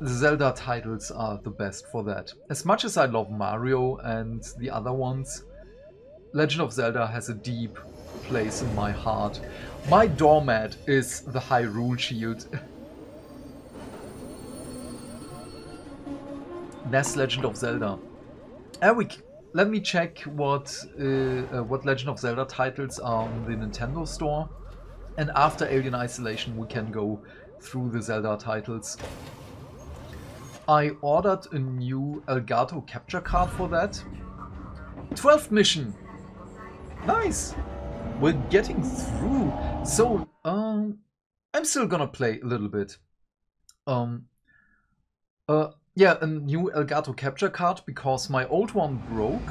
the Zelda titles are the best for that. As much as I love Mario and the other ones, Legend of Zelda has a deep place in my heart. My doormat is the Hyrule Shield. [LAUGHS] That's Legend of Zelda. Eric, let me check what uh, uh, what Legend of Zelda titles are on the Nintendo store. And after Alien Isolation we can go through the Zelda titles. I ordered a new Elgato capture card for that. 12th mission! Nice! We're getting through. So, um, I'm still gonna play a little bit. Um, uh, yeah, a new Elgato capture card because my old one broke.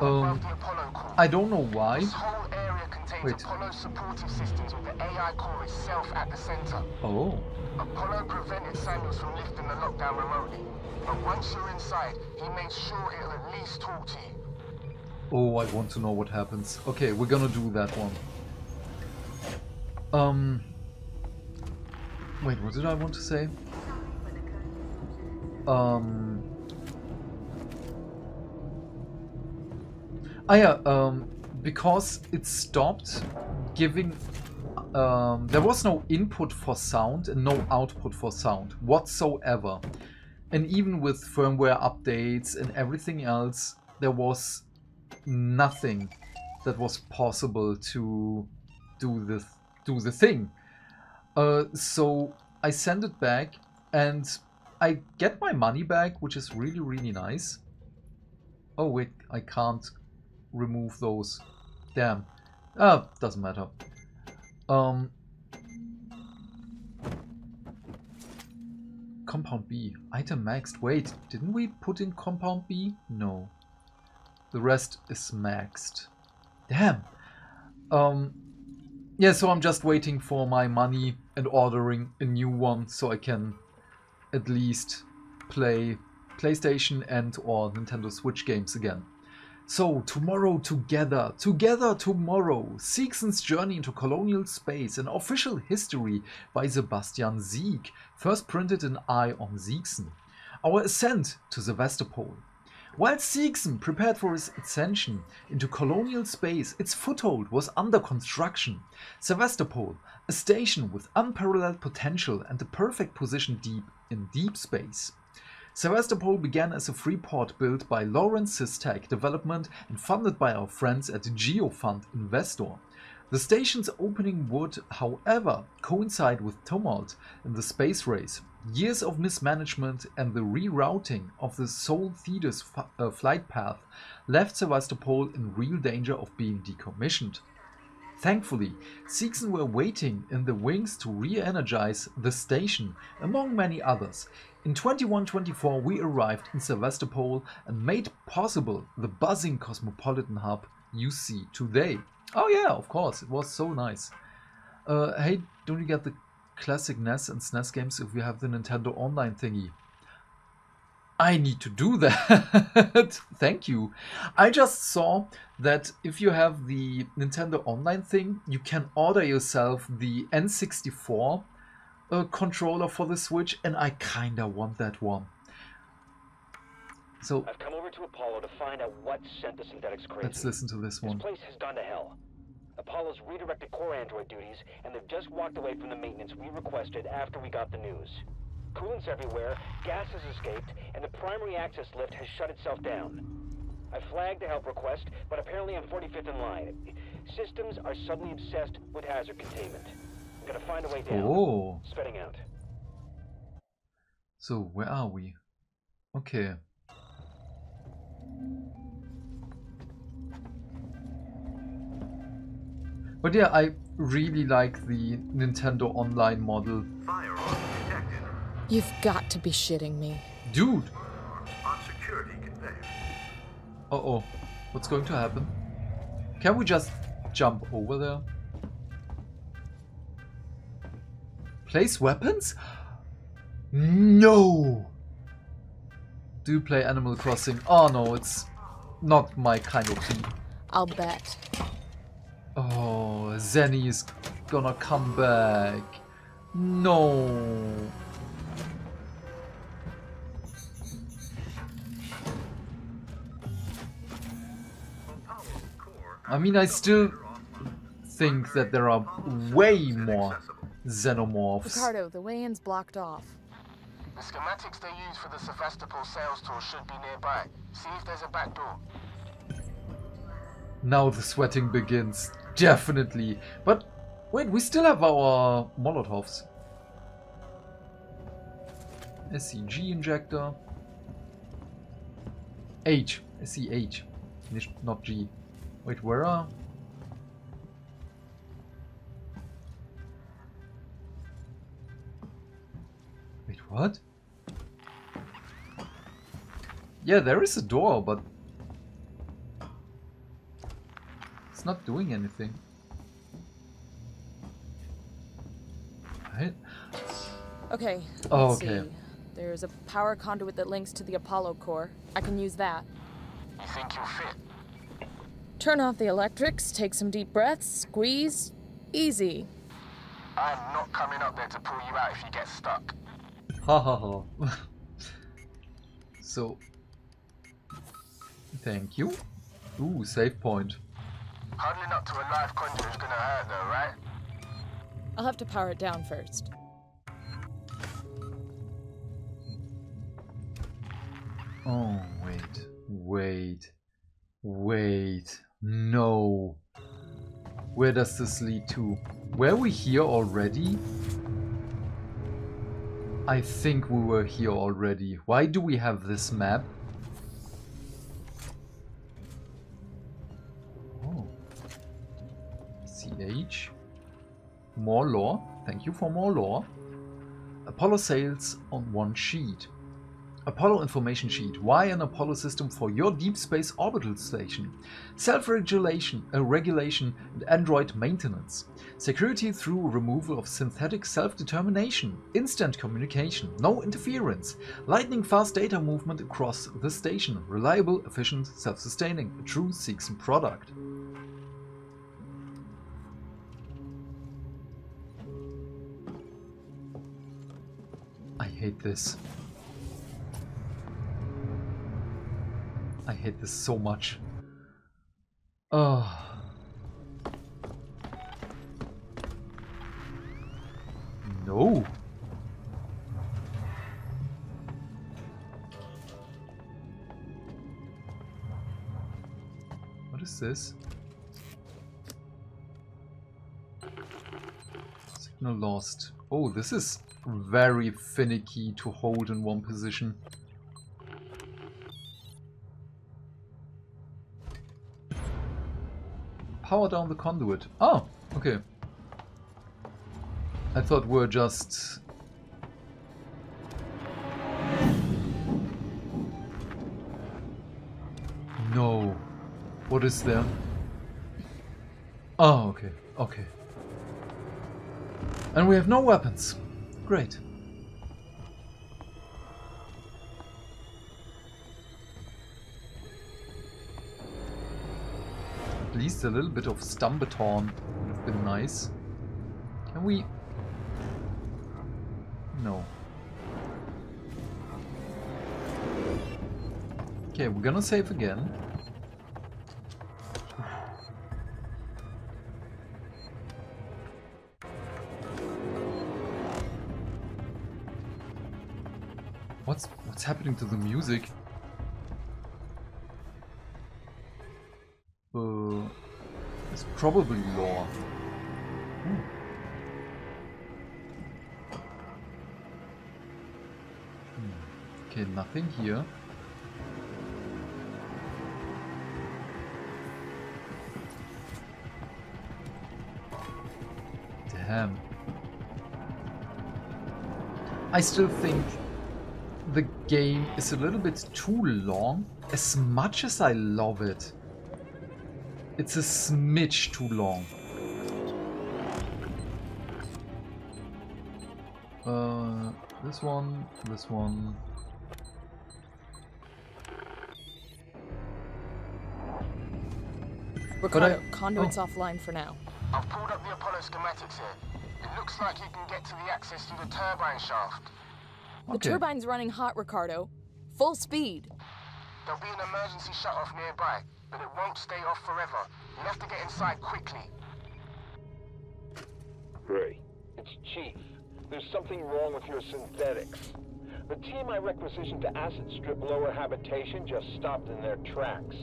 Um, I don't know why. Wait. Apollo supporting systems with the AI core itself at the center. Oh. Apollo prevented Samuels from lifting the lockdown remotely. But once you're inside, he made sure it'll at least talk to you. Oh, I want to know what happens. Okay, we're gonna do that one. Um. Wait, what did I want to say? Um. Ah yeah, um, because it stopped giving um, there was no input for sound and no output for sound whatsoever and even with firmware updates and everything else there was nothing that was possible to do the do the thing uh, so I send it back and I get my money back which is really really nice oh wait I can't remove those Damn. Ah, doesn't matter. Um. Compound B. Item maxed. Wait, didn't we put in compound B? No. The rest is maxed. Damn. Um. Yeah, so I'm just waiting for my money and ordering a new one so I can at least play PlayStation and or Nintendo Switch games again. So, tomorrow together, together tomorrow, Seegson's journey into colonial space, an official history by Sebastian Sieg, first printed in Eye on Seegson. Our ascent to Sevastopol. While Seegson prepared for his ascension into colonial space, its foothold was under construction. Sevastopol, a station with unparalleled potential and the perfect position deep in deep space. Sevastopol began as a free port built by Lorenz SysTech Development and funded by our friends at Geofund Investor. The station's opening would, however, coincide with tumult in the space race, years of mismanagement and the rerouting of the Sol Thetis uh, flight path left Sevastopol in real danger of being decommissioned. Thankfully, Seegson were waiting in the wings to re-energize the station, among many others, in 2124 we arrived in Sevastopol and made possible the buzzing cosmopolitan hub you see today. Oh yeah, of course, it was so nice. Uh, hey, don't you get the classic NES and SNES games if you have the Nintendo Online thingy? I need to do [LAUGHS] that. Thank you. I just saw that if you have the Nintendo Online thing, you can order yourself the N64 a uh, controller for the Switch, and I kinda want that one. So I've come over to Apollo to find out what sent the synthetics crazy. Let's listen to this one. This place has gone to hell. Apollo's redirected core android duties, and they've just walked away from the maintenance we requested after we got the news. Coolant's everywhere, gas has escaped, and the primary access lift has shut itself down. I flagged a help request, but apparently I'm 45th in line. Systems are suddenly obsessed with hazard containment. I'm gonna find a way down. Oh. Spreading out. So where are we? Okay. But yeah, I really like the Nintendo Online model. Firearms detected You've got to be shitting me. Dude! on security conveyor. Uh oh. What's going to happen? Can we just jump over there? Place weapons? No! Do you play Animal Crossing? Oh no, it's not my kind of thing. I'll bet. Oh, Zenny is gonna come back. No. I mean, I still think that there are way more xenomorphs. Ricardo, the way-in's blocked off. The schematics they use for the Sevastopol sales tour should be nearby. See if there's a back door. Now the sweating begins. Definitely. But wait, we still have our Molotovs. SCG injector. H. SCH. Nicht- Not G. Wait, where are... Wait, what? Yeah, there is a door, but it's not doing anything. Right? Okay. Oh, okay. See. There's a power conduit that links to the Apollo core. I can use that. You think you'll fit? Turn off the electrics, take some deep breaths, squeeze. Easy. I'm not coming up there to pull you out if you get stuck. Ha ha ha. so, thank you. Ooh, save point. Huddling up to a live conduit is gonna hurt though, right? I'll have to power it down first. Oh, wait, wait, wait. No. Where does this lead to? Were we here already? I think we were here already. Why do we have this map? Oh. CH. More lore. Thank you for more lore. Apollo sails on one sheet. Apollo information sheet. Why an Apollo system for your deep space orbital station? Self-regulation, uh, regulation, and android maintenance. Security through removal of synthetic self-determination. Instant communication. No interference. Lightning fast data movement across the station. Reliable, efficient, self-sustaining. A true Seegson product. I hate this. I hate this so much. Oh. No. What is this? Signal lost. Oh, this is very finicky to hold in one position. Power down the conduit. Oh, okay. I thought we're just... No. What is there? Oh, okay, okay. And we have no weapons. Great. Least a little bit of stun baton would have been nice. Can we... No. Okay, we're gonna save again. What's what's happening to the music? Probably. Hmm. Hmm. Okay, nothing here. Damn. I still think the game is a little bit too long. As much as I love it, it's a smidge too long. Uh, this one, this one. We're Ricardo, conduit's offline for now. I've pulled up the Apollo schematics here. It looks like you can get to the access through the turbine shaft. The turbine's running hot, Ricardo. Full speed. There'll be an emergency shut-off nearby, but it won't stay off forever. You'll have to get inside quickly. Ray, it's Chief. There's something wrong with your synthetics. The team I requisitioned to acid strip lower habitation just stopped in their tracks.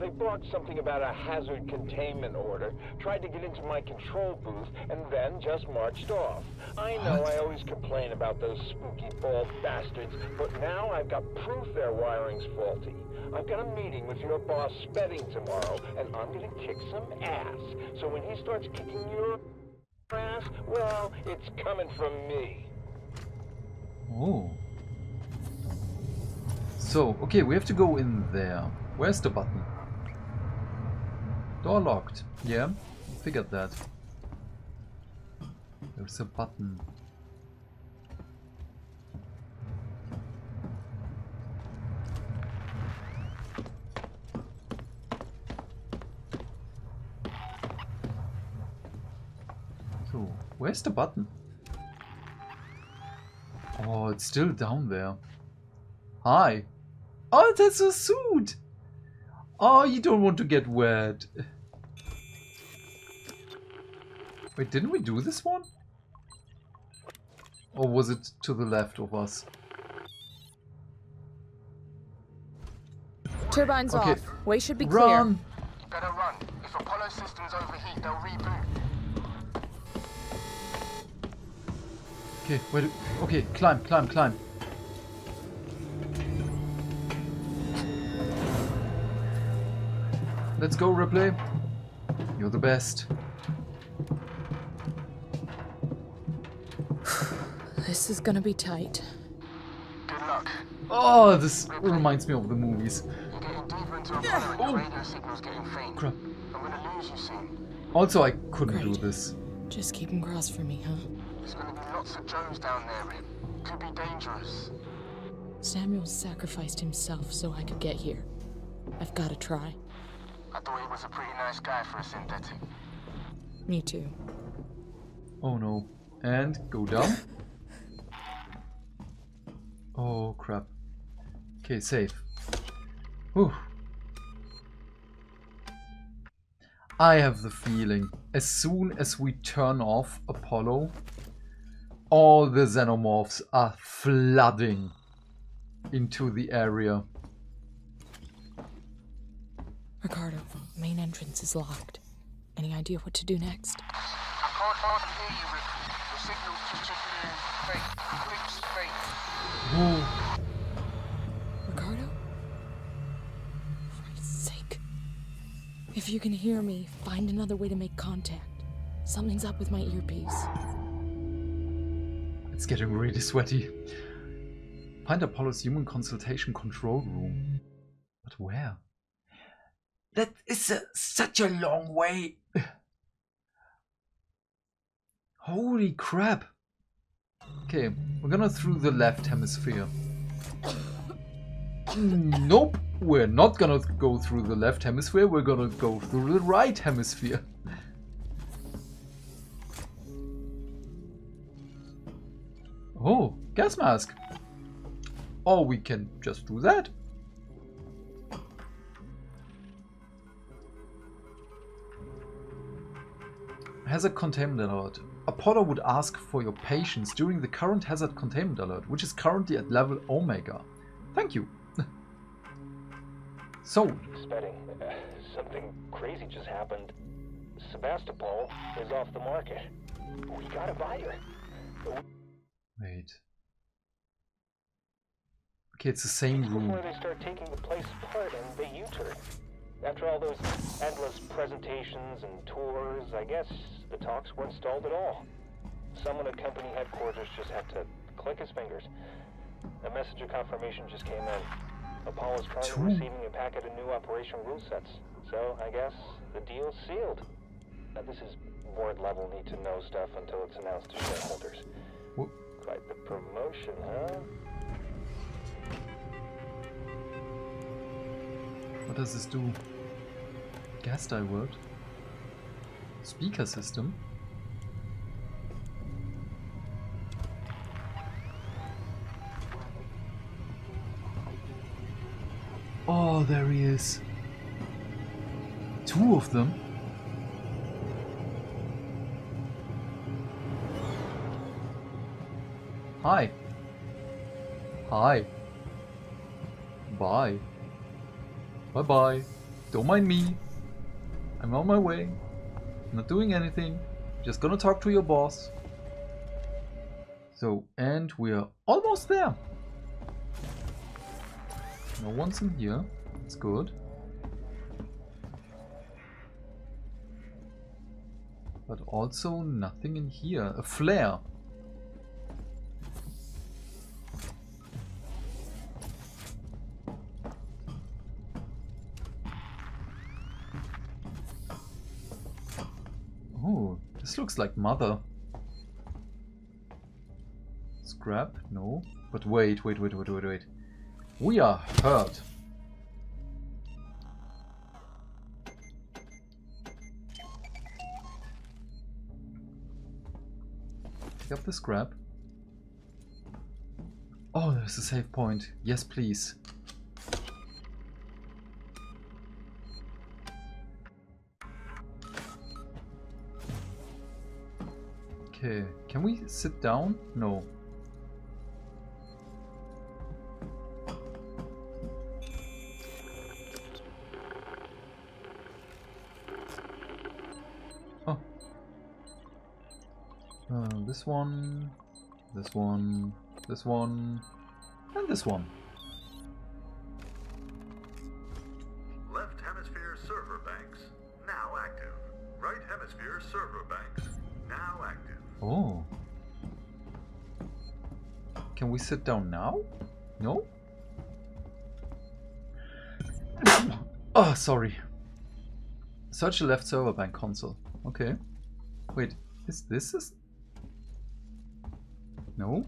They brought something about a hazard containment order, tried to get into my control booth, and then just marched off. I know I always complain about those spooky bald bastards, but now I've got proof their wiring's faulty. I've got a meeting with your boss Spedding tomorrow, and I'm gonna kick some ass. So when he starts kicking your ass, well, it's coming from me. Oh. So, okay, we have to go in there. Where's the button? Door locked. Yeah, figured that. There's a button. So, where's the button? Oh, it's still down there. Hi. Oh, that's a suit! Oh, you don't want to get wet. Wait, didn't we do this one? Or was it to the left of us? Turbine's Okay. off. Way should be Run! clear. Better run. If Apollo systems overheat, they'll reboot. Okay, wait. Okay, climb, climb, climb. Let's go, Ripley. You're the best. [SIGHS] This is gonna be tight. Good luck. Oh, this reminds me of the movies. You're getting deeper into Apollo and the oh! radio signal's getting faint. Crap. I'm gonna lose you soon. Also, I couldn't do this. Just keep him crossed for me, huh? There's gonna be lots of Joes down there, Rip. Could be dangerous. Samuel sacrificed himself so I could get here. I've gotta try. I thought he was a pretty nice guy for a synthetic. Me too. Oh no. And go down. Oh crap. Okay, safe. Whew. I have the feeling as soon as we turn off Apollo, all the xenomorphs are flooding into the area. Ricardo, main entrance is locked. Any idea what to do next? I can't hardly hear you, Ripley. Your signal's just chipping in. Faint. Clips faint. Whoa. Ricardo? For Christ's sake. If you can hear me, find another way to make contact. Something's up with my earpiece. It's getting really sweaty. Find Apollo's human consultation control room. But where? That is a, such a long way. [SIGHS] Holy crap. Okay, we're gonna through the left hemisphere. [COUGHS] nope, we're not gonna go through the left hemisphere, we're gonna go through the right hemisphere. [LAUGHS] Oh, gas mask. Or we can just do that. Hazard containment alert. Apollo would ask for your patience during the current hazard containment alert, which is currently at level Omega. Thank you. [LAUGHS] so, Spedding, uh, something crazy just happened. Sevastopol is off the market. We gotta buy her. wait. Okay, it's the same room. Before they start taking the place apart and they U-turn. After all those endless presentations and tours, I guess the talks weren't stalled at all. Someone at company headquarters just had to click his fingers. A message of confirmation just came in. Apollo's currently Two. receiving a packet of new operation rule sets. So, I guess the deal's sealed. Now, this is board level need to know stuff until it's announced to shareholders. Quite the promotion, huh? What does this do? Gas divert? Speaker system? Oh, there he is. Two of them. Hi. Hi. Bye. Bye bye. Don't mind me. I'm on my way. Not doing anything. Just gonna talk to your boss. So, and we're almost there. No one's in here. That's good. But also nothing in here. A flare. This looks like mother. Scrap? No. But wait, wait, wait, wait, wait, wait. We are hurt. Pick up the scrap. Oh, there's a save point. Yes, please. Okay, can we sit down? No. Oh. Uh, this one, this one, this one, and this one. Sit down now? No? [COUGHS] oh, sorry. Search the left server bank console. Okay. Wait, is this is... No?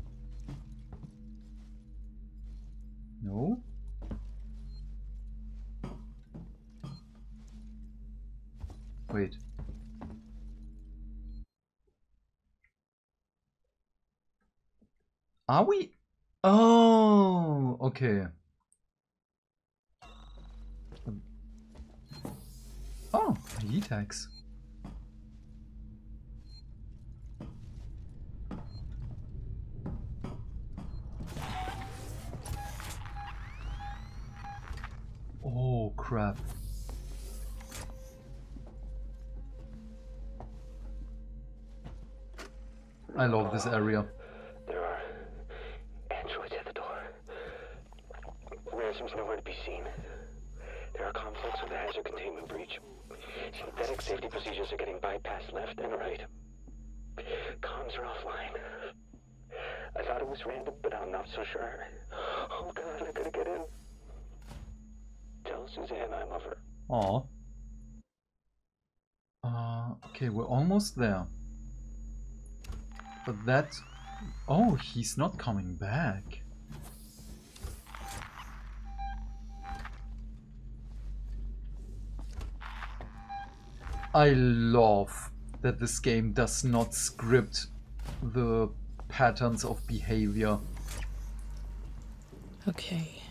No? Wait. Are we? Oh, okay. Oh, tags. Oh, crap. I love this area. There are androids at the door. Ransome's nowhere to be seen. There are conflicts with the hazard containment breach. Synthetic safety procedures are getting bypassed left and right. Comms are offline. I thought it was random, but I'm not so sure. Oh god, I gotta get in. Tell Suzanne I love her. Aw. Uh, okay, there. But that... Oh, he's not coming back. I love that this game does not script the patterns of behavior. Okay.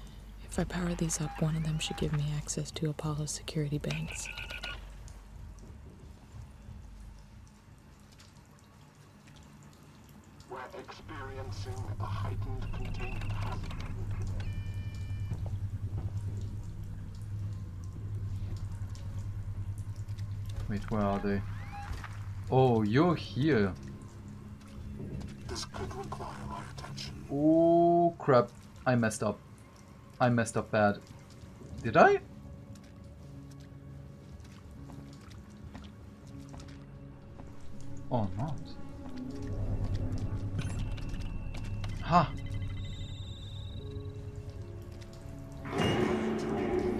If I power these up, one of them should give me access to Apollo's security banks. A heightened containment hazard. Wait, where are they? Oh, you're here. This could require our attention. Oh crap, I messed up. I messed up bad. Did I? Or not? Ha!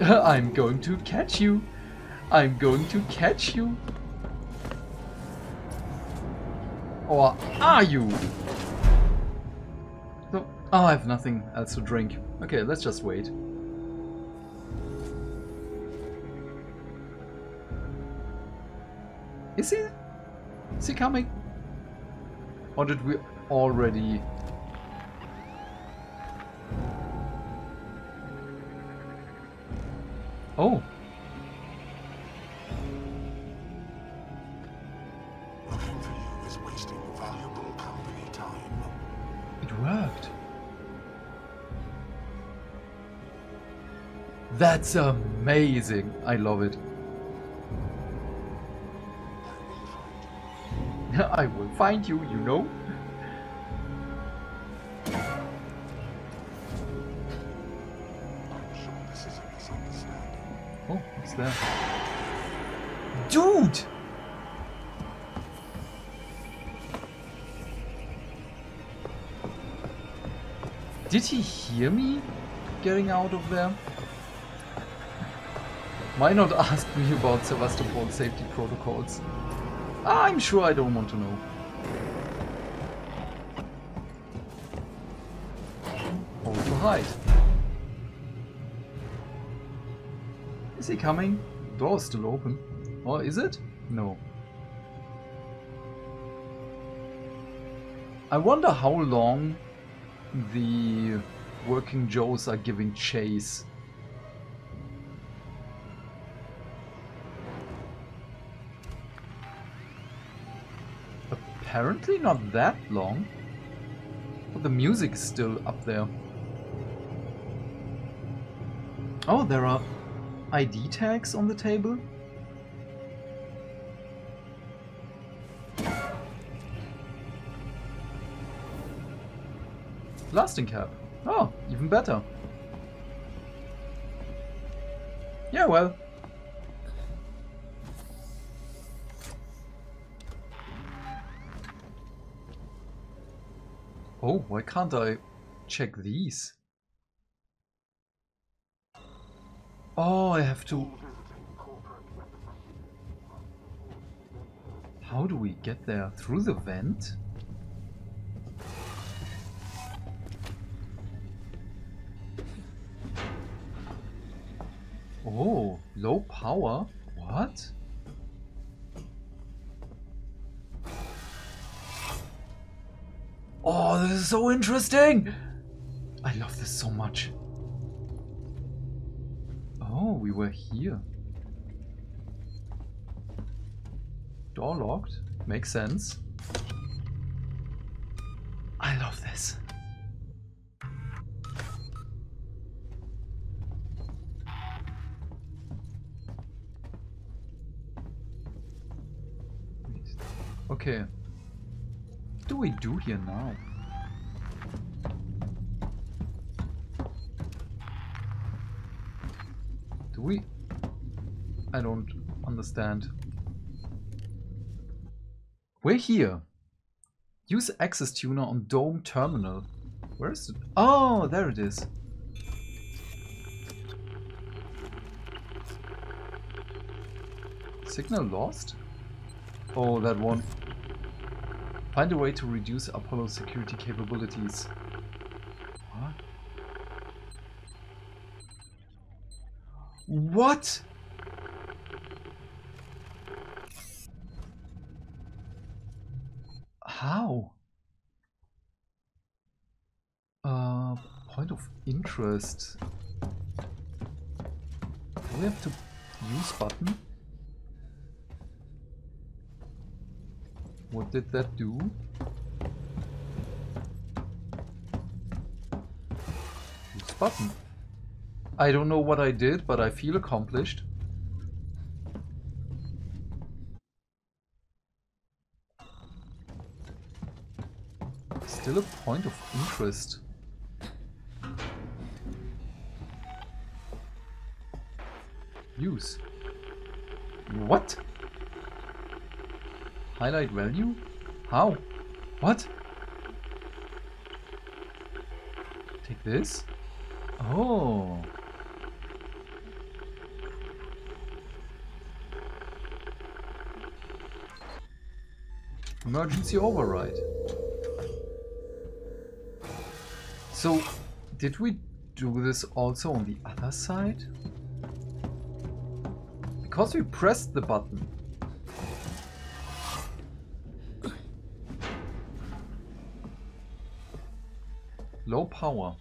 [LAUGHS] I'm going to catch you. I'm going to catch you. Or are you? No. Oh, I have nothing else to drink. Okay, let's just wait. Is he? Is he coming? Or did we already... Oh. Working for you is wasting valuable company time. It worked. That's amazing. I love it. [LAUGHS] I will find you, you know? What's that? Dude! Did he hear me getting out of there? Why not ask me about Sevastopol safety protocols? I'm sure I don't want to know. Hold to hide. Is he coming? Door is still open. Or is it? No. I wonder how long the working Joes are giving chase. Apparently not that long. But the music is still up there. Oh, there are ID tags on the table? Blasting cap. Oh, even better. Yeah, well. Oh, why can't I check these? Oh, I have to... How do we get there? Through the vent? Oh, low power? What? Oh, this is so interesting! I love this so much. Oh, we were here. Door locked. Makes sense. I love this. Okay. What do we do here now? We? I don't understand. We're here. Use access tuner on dome terminal. Where is it? Oh, there it is. Signal lost? Oh, that one. Find a way to reduce Apollo security capabilities. What? What? How? Uh, point of interest. Do we have to use button? What did that do? Use button. I don't know what I did, but I feel accomplished. Still a point of interest. Use. What? Highlight value? How? What? Take this? Oh. Emergency override. So, did we do this also on the other side? Because we pressed the button. Low power.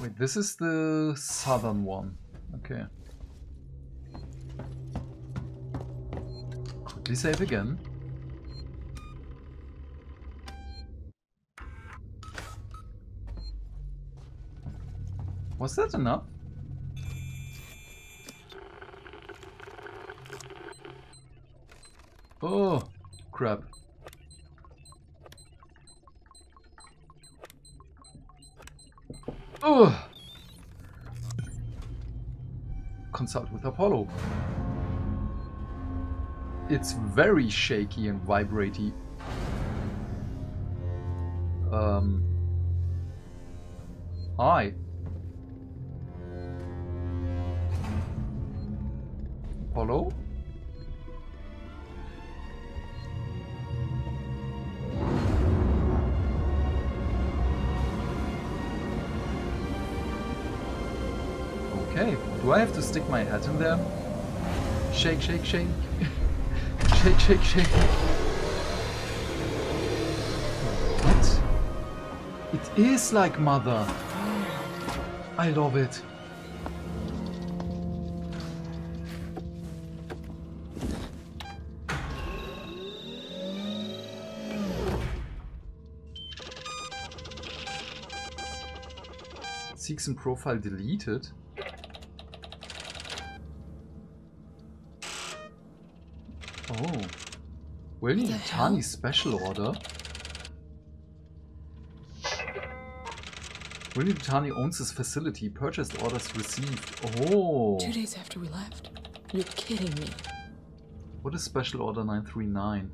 Wait, this is the southern one. Okay. Quickly save again. Was that enough? Oh, crap. Oh! Consult with Apollo. It's very shaky and vibraty. Um. Hi. Apollo? Okay, do I have to stick my head in there? Shake, shake, shake. [LAUGHS] shake, shake, shake. What? It is like mother. I love it. Seegson profile deleted. Weyland-Yutani special order? Weyland-Yutani owns this facility. Purchased orders received. Oh. Two days after we left. You're kidding me. What is special order 939?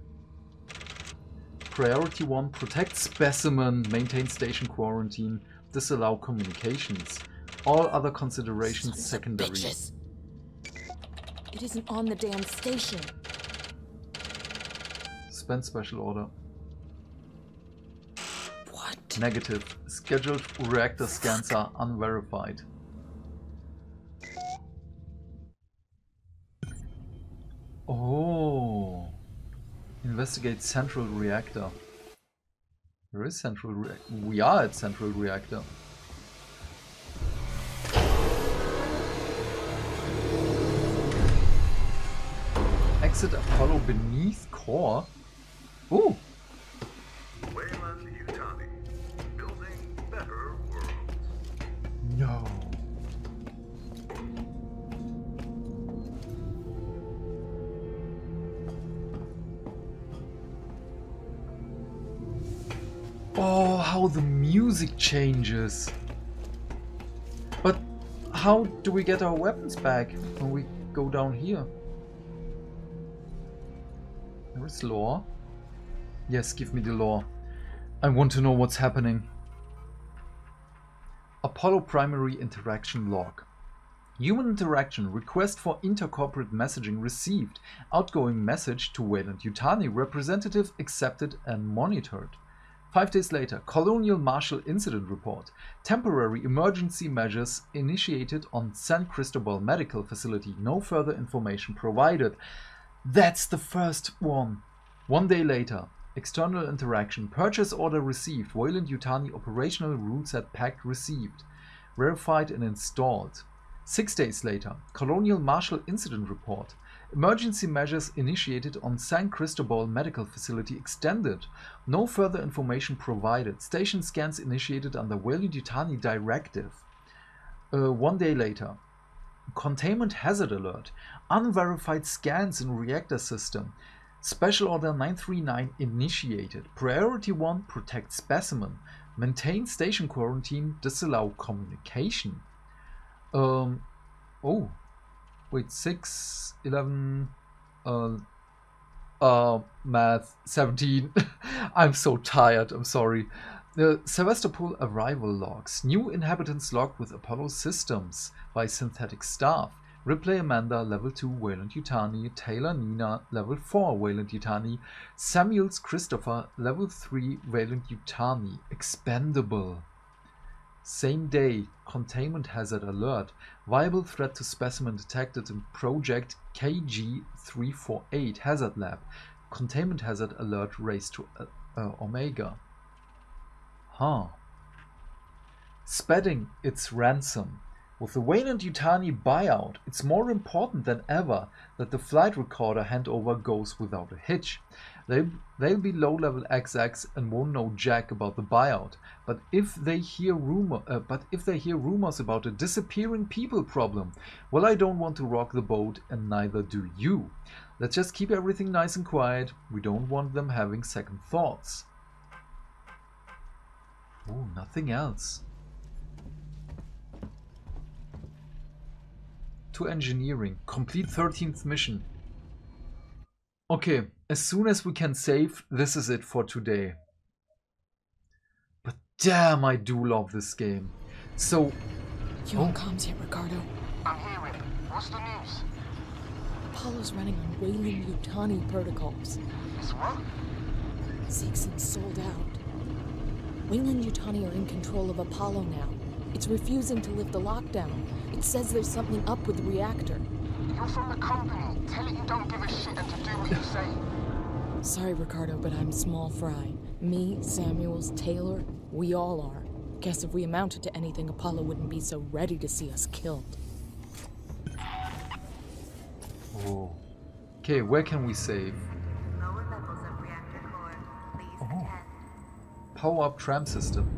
Priority 1. Protect specimen. Maintain station quarantine. Disallow communications. All other considerations secondary. It isn't on the damn station. Spend special order. What? Negative. Scheduled reactor scans are unverified. Oh. Investigate central reactor. There is central reactor? We are at central reactor. Exit Apollo beneath core. Ooh. Weyland-Yutani. Building better worlds. No. Oh, how the music changes. But how do we get our weapons back when we go down here? There is lore. Yes, give me the lore. I want to know what's happening. Apollo Primary Interaction Log. Human interaction, request for intercorporate messaging received, outgoing message to Weyland-Yutani, representative accepted and monitored. Five days later, Colonial Marshal Incident Report. Temporary emergency measures initiated on San Cristobal Medical Facility. No further information provided. That's the first one. One day later, external interaction. Purchase order received. Weyland-Yutani operational rule pack received. Verified and installed. Six days later, Colonial Marshal Incident Report. Emergency measures initiated on San Cristobal Medical Facility extended. No further information provided. Station scans initiated under Weyland-Yutani Directive. Uh, one day later, Containment Hazard Alert. Unverified scans in reactor system. Special Order 939 initiated. Priority 1 protect specimen. Maintain station quarantine. Disallow communication. Um, oh, wait, 6, 11, uh, uh, math, 17. [LAUGHS] I'm so tired, I'm sorry. The Sevastopol arrival logs. New inhabitants logged with Apollo systems by synthetic staff. Ripley Amanda, level 2, Weyland-Yutani. Taylor Nina, level 4, Weyland-Yutani. Samuels Christopher, level 3, Weyland-Yutani. Expendable. Same day, containment hazard alert. Viable threat to specimen detected in Project KG348 Hazard Lab. Containment hazard alert raised to uh, uh, Omega. Huh. Spedding its Ransome. With the Weyland-Yutani buyout, it's more important than ever that the flight recorder handover goes without a hitch. They, they'll be low-level XX and won't know jack about the buyout. But if they hear rumor, uh, but if they hear rumors about a disappearing people problem, well, I don't want to rock the boat, and neither do you. Let's just keep everything nice and quiet. We don't want them having second thoughts. Oh, nothing else. To engineering. Complete 13th mission. Okay, as soon as we can save, this is it for today. But damn, I do love this game. So... You on comms yet, Ricardo? I'm hearing. What's the news? Apollo's running on Weyland-Yutani protocols. It's what? Seegson sold out. Weyland-Yutani are in control of Apollo now. It's refusing to lift the lockdown. It says there's something up with the reactor. You're from the company. Tell it you don't give a shit and to do what you say. Sorry, Ricardo, but I'm small fry. Me, Samuels, Taylor, we all are. Guess if we amounted to anything, Apollo wouldn't be so ready to see us killed. Oh. Okay, where can we save? Lower levels of reactor core. Please Oh. attend. Power up tram system.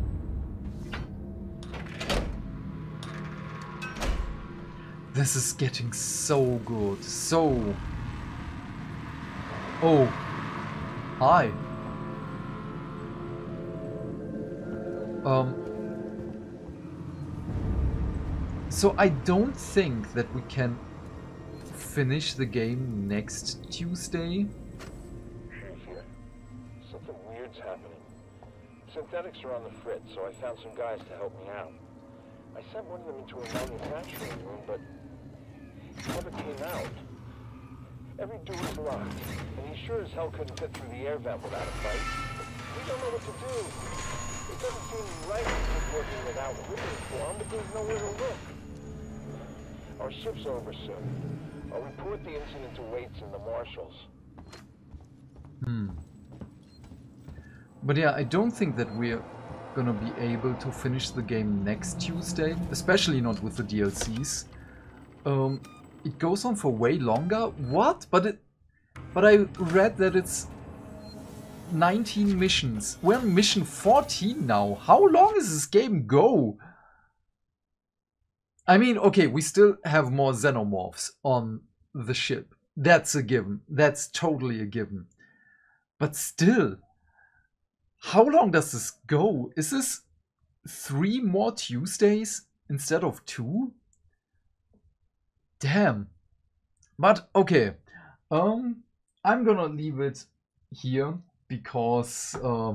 This is getting so good. So. Oh. Hi. Um. So I don't think that we can finish the game next Tuesday. Something weird's happening. Synthetics are on the fritz, so I found some guys to help me out. I sent one of them into a manufacturing room, but never came out. Every door is locked, and he sure as hell couldn't fit through the air vent without a fight. We don't know what to do. It doesn't seem right to keep working without looking for him, but there's nowhere to look. Our ship's over soon. I'll report the incident to Waits and the marshals. Hmm. But yeah, I don't think that we're gonna be able to finish the game next Tuesday, especially not with the DLCs. Um, it goes on for way longer. What? But it, but I read that it's 19 missions. We're on mission 14 now. How long is this game go? I mean, okay, we still have more xenomorphs on the ship. That's a given. That's totally a given. But still, how long does this go? Is this three more Tuesdays instead of two? Damn. But okay, um, I'm gonna leave it here because uh,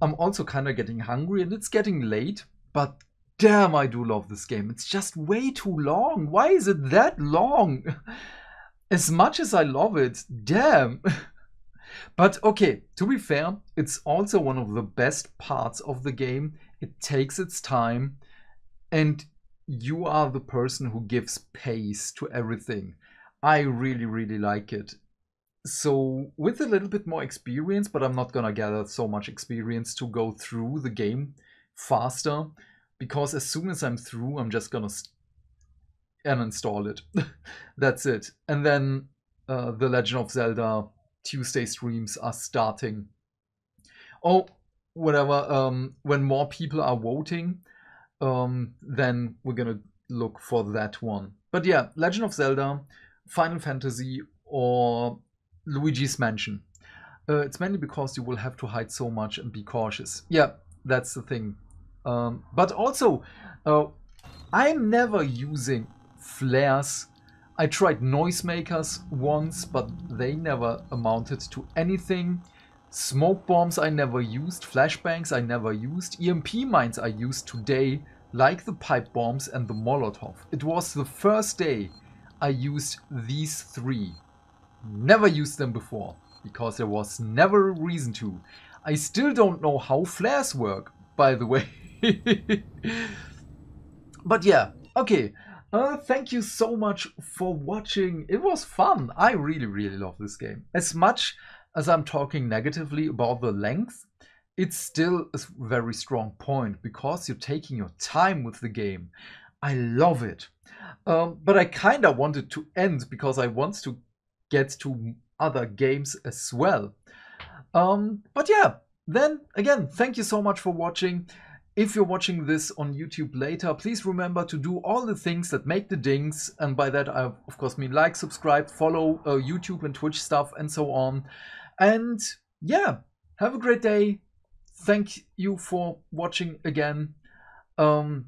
I'm also kind of getting hungry and it's getting late. But damn, I do love this game. It's just way too long. Why is it that long? [LAUGHS] As much as I love it, damn. [LAUGHS] But okay, to be fair, it's also one of the best parts of the game. It takes its time, and you are the person who gives pace to everything. I really, really like it. So, with a little bit more experience, but I'm not gonna gather so much experience to go through the game faster, because as soon as I'm through, I'm just gonna uninstall it. [LAUGHS] That's it. And then uh, The Legend of Zelda Tuesday streams are starting. Oh, whatever. Um, when more people are voting, um, then we're gonna look for that one. But yeah, Legend of Zelda, Final Fantasy, or Luigi's Mansion. Uh, it's mainly because you will have to hide so much and be cautious. Yeah, that's the thing. Um, but also, uh, I'm never using flares. I tried noisemakers once, but they never amounted to anything. Smoke bombs I never used, flashbangs I never used, EMP mines I used today, like the pipe bombs and the Molotov. It was the first day I used these three. Never used them before, because there was never a reason to. I still don't know how flares work, by the way. [LAUGHS] but yeah, okay. Uh, thank you so much for watching. It was fun. I really, really love this game. As much as I'm talking negatively about the length, it's still a very strong point because you're taking your time with the game. I love it. Um, but I kind of wanted to end because I want to get to other games as well. Um, but yeah, then again, thank you so much for watching. If you're watching this on YouTube later, please remember to do all the things that make the dings. And by that, I of course mean like, subscribe, follow uh, YouTube and Twitch stuff, and so on. And yeah, have a great day. Thank you for watching again. Um,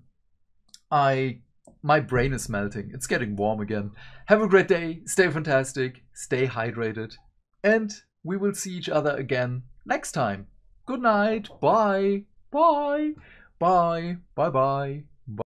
I my brain is melting. It's getting warm again. Have a great day. Stay fantastic. Stay hydrated. And we will see each other again next time. Good night. Bye. Bye. Bye. Bye bye.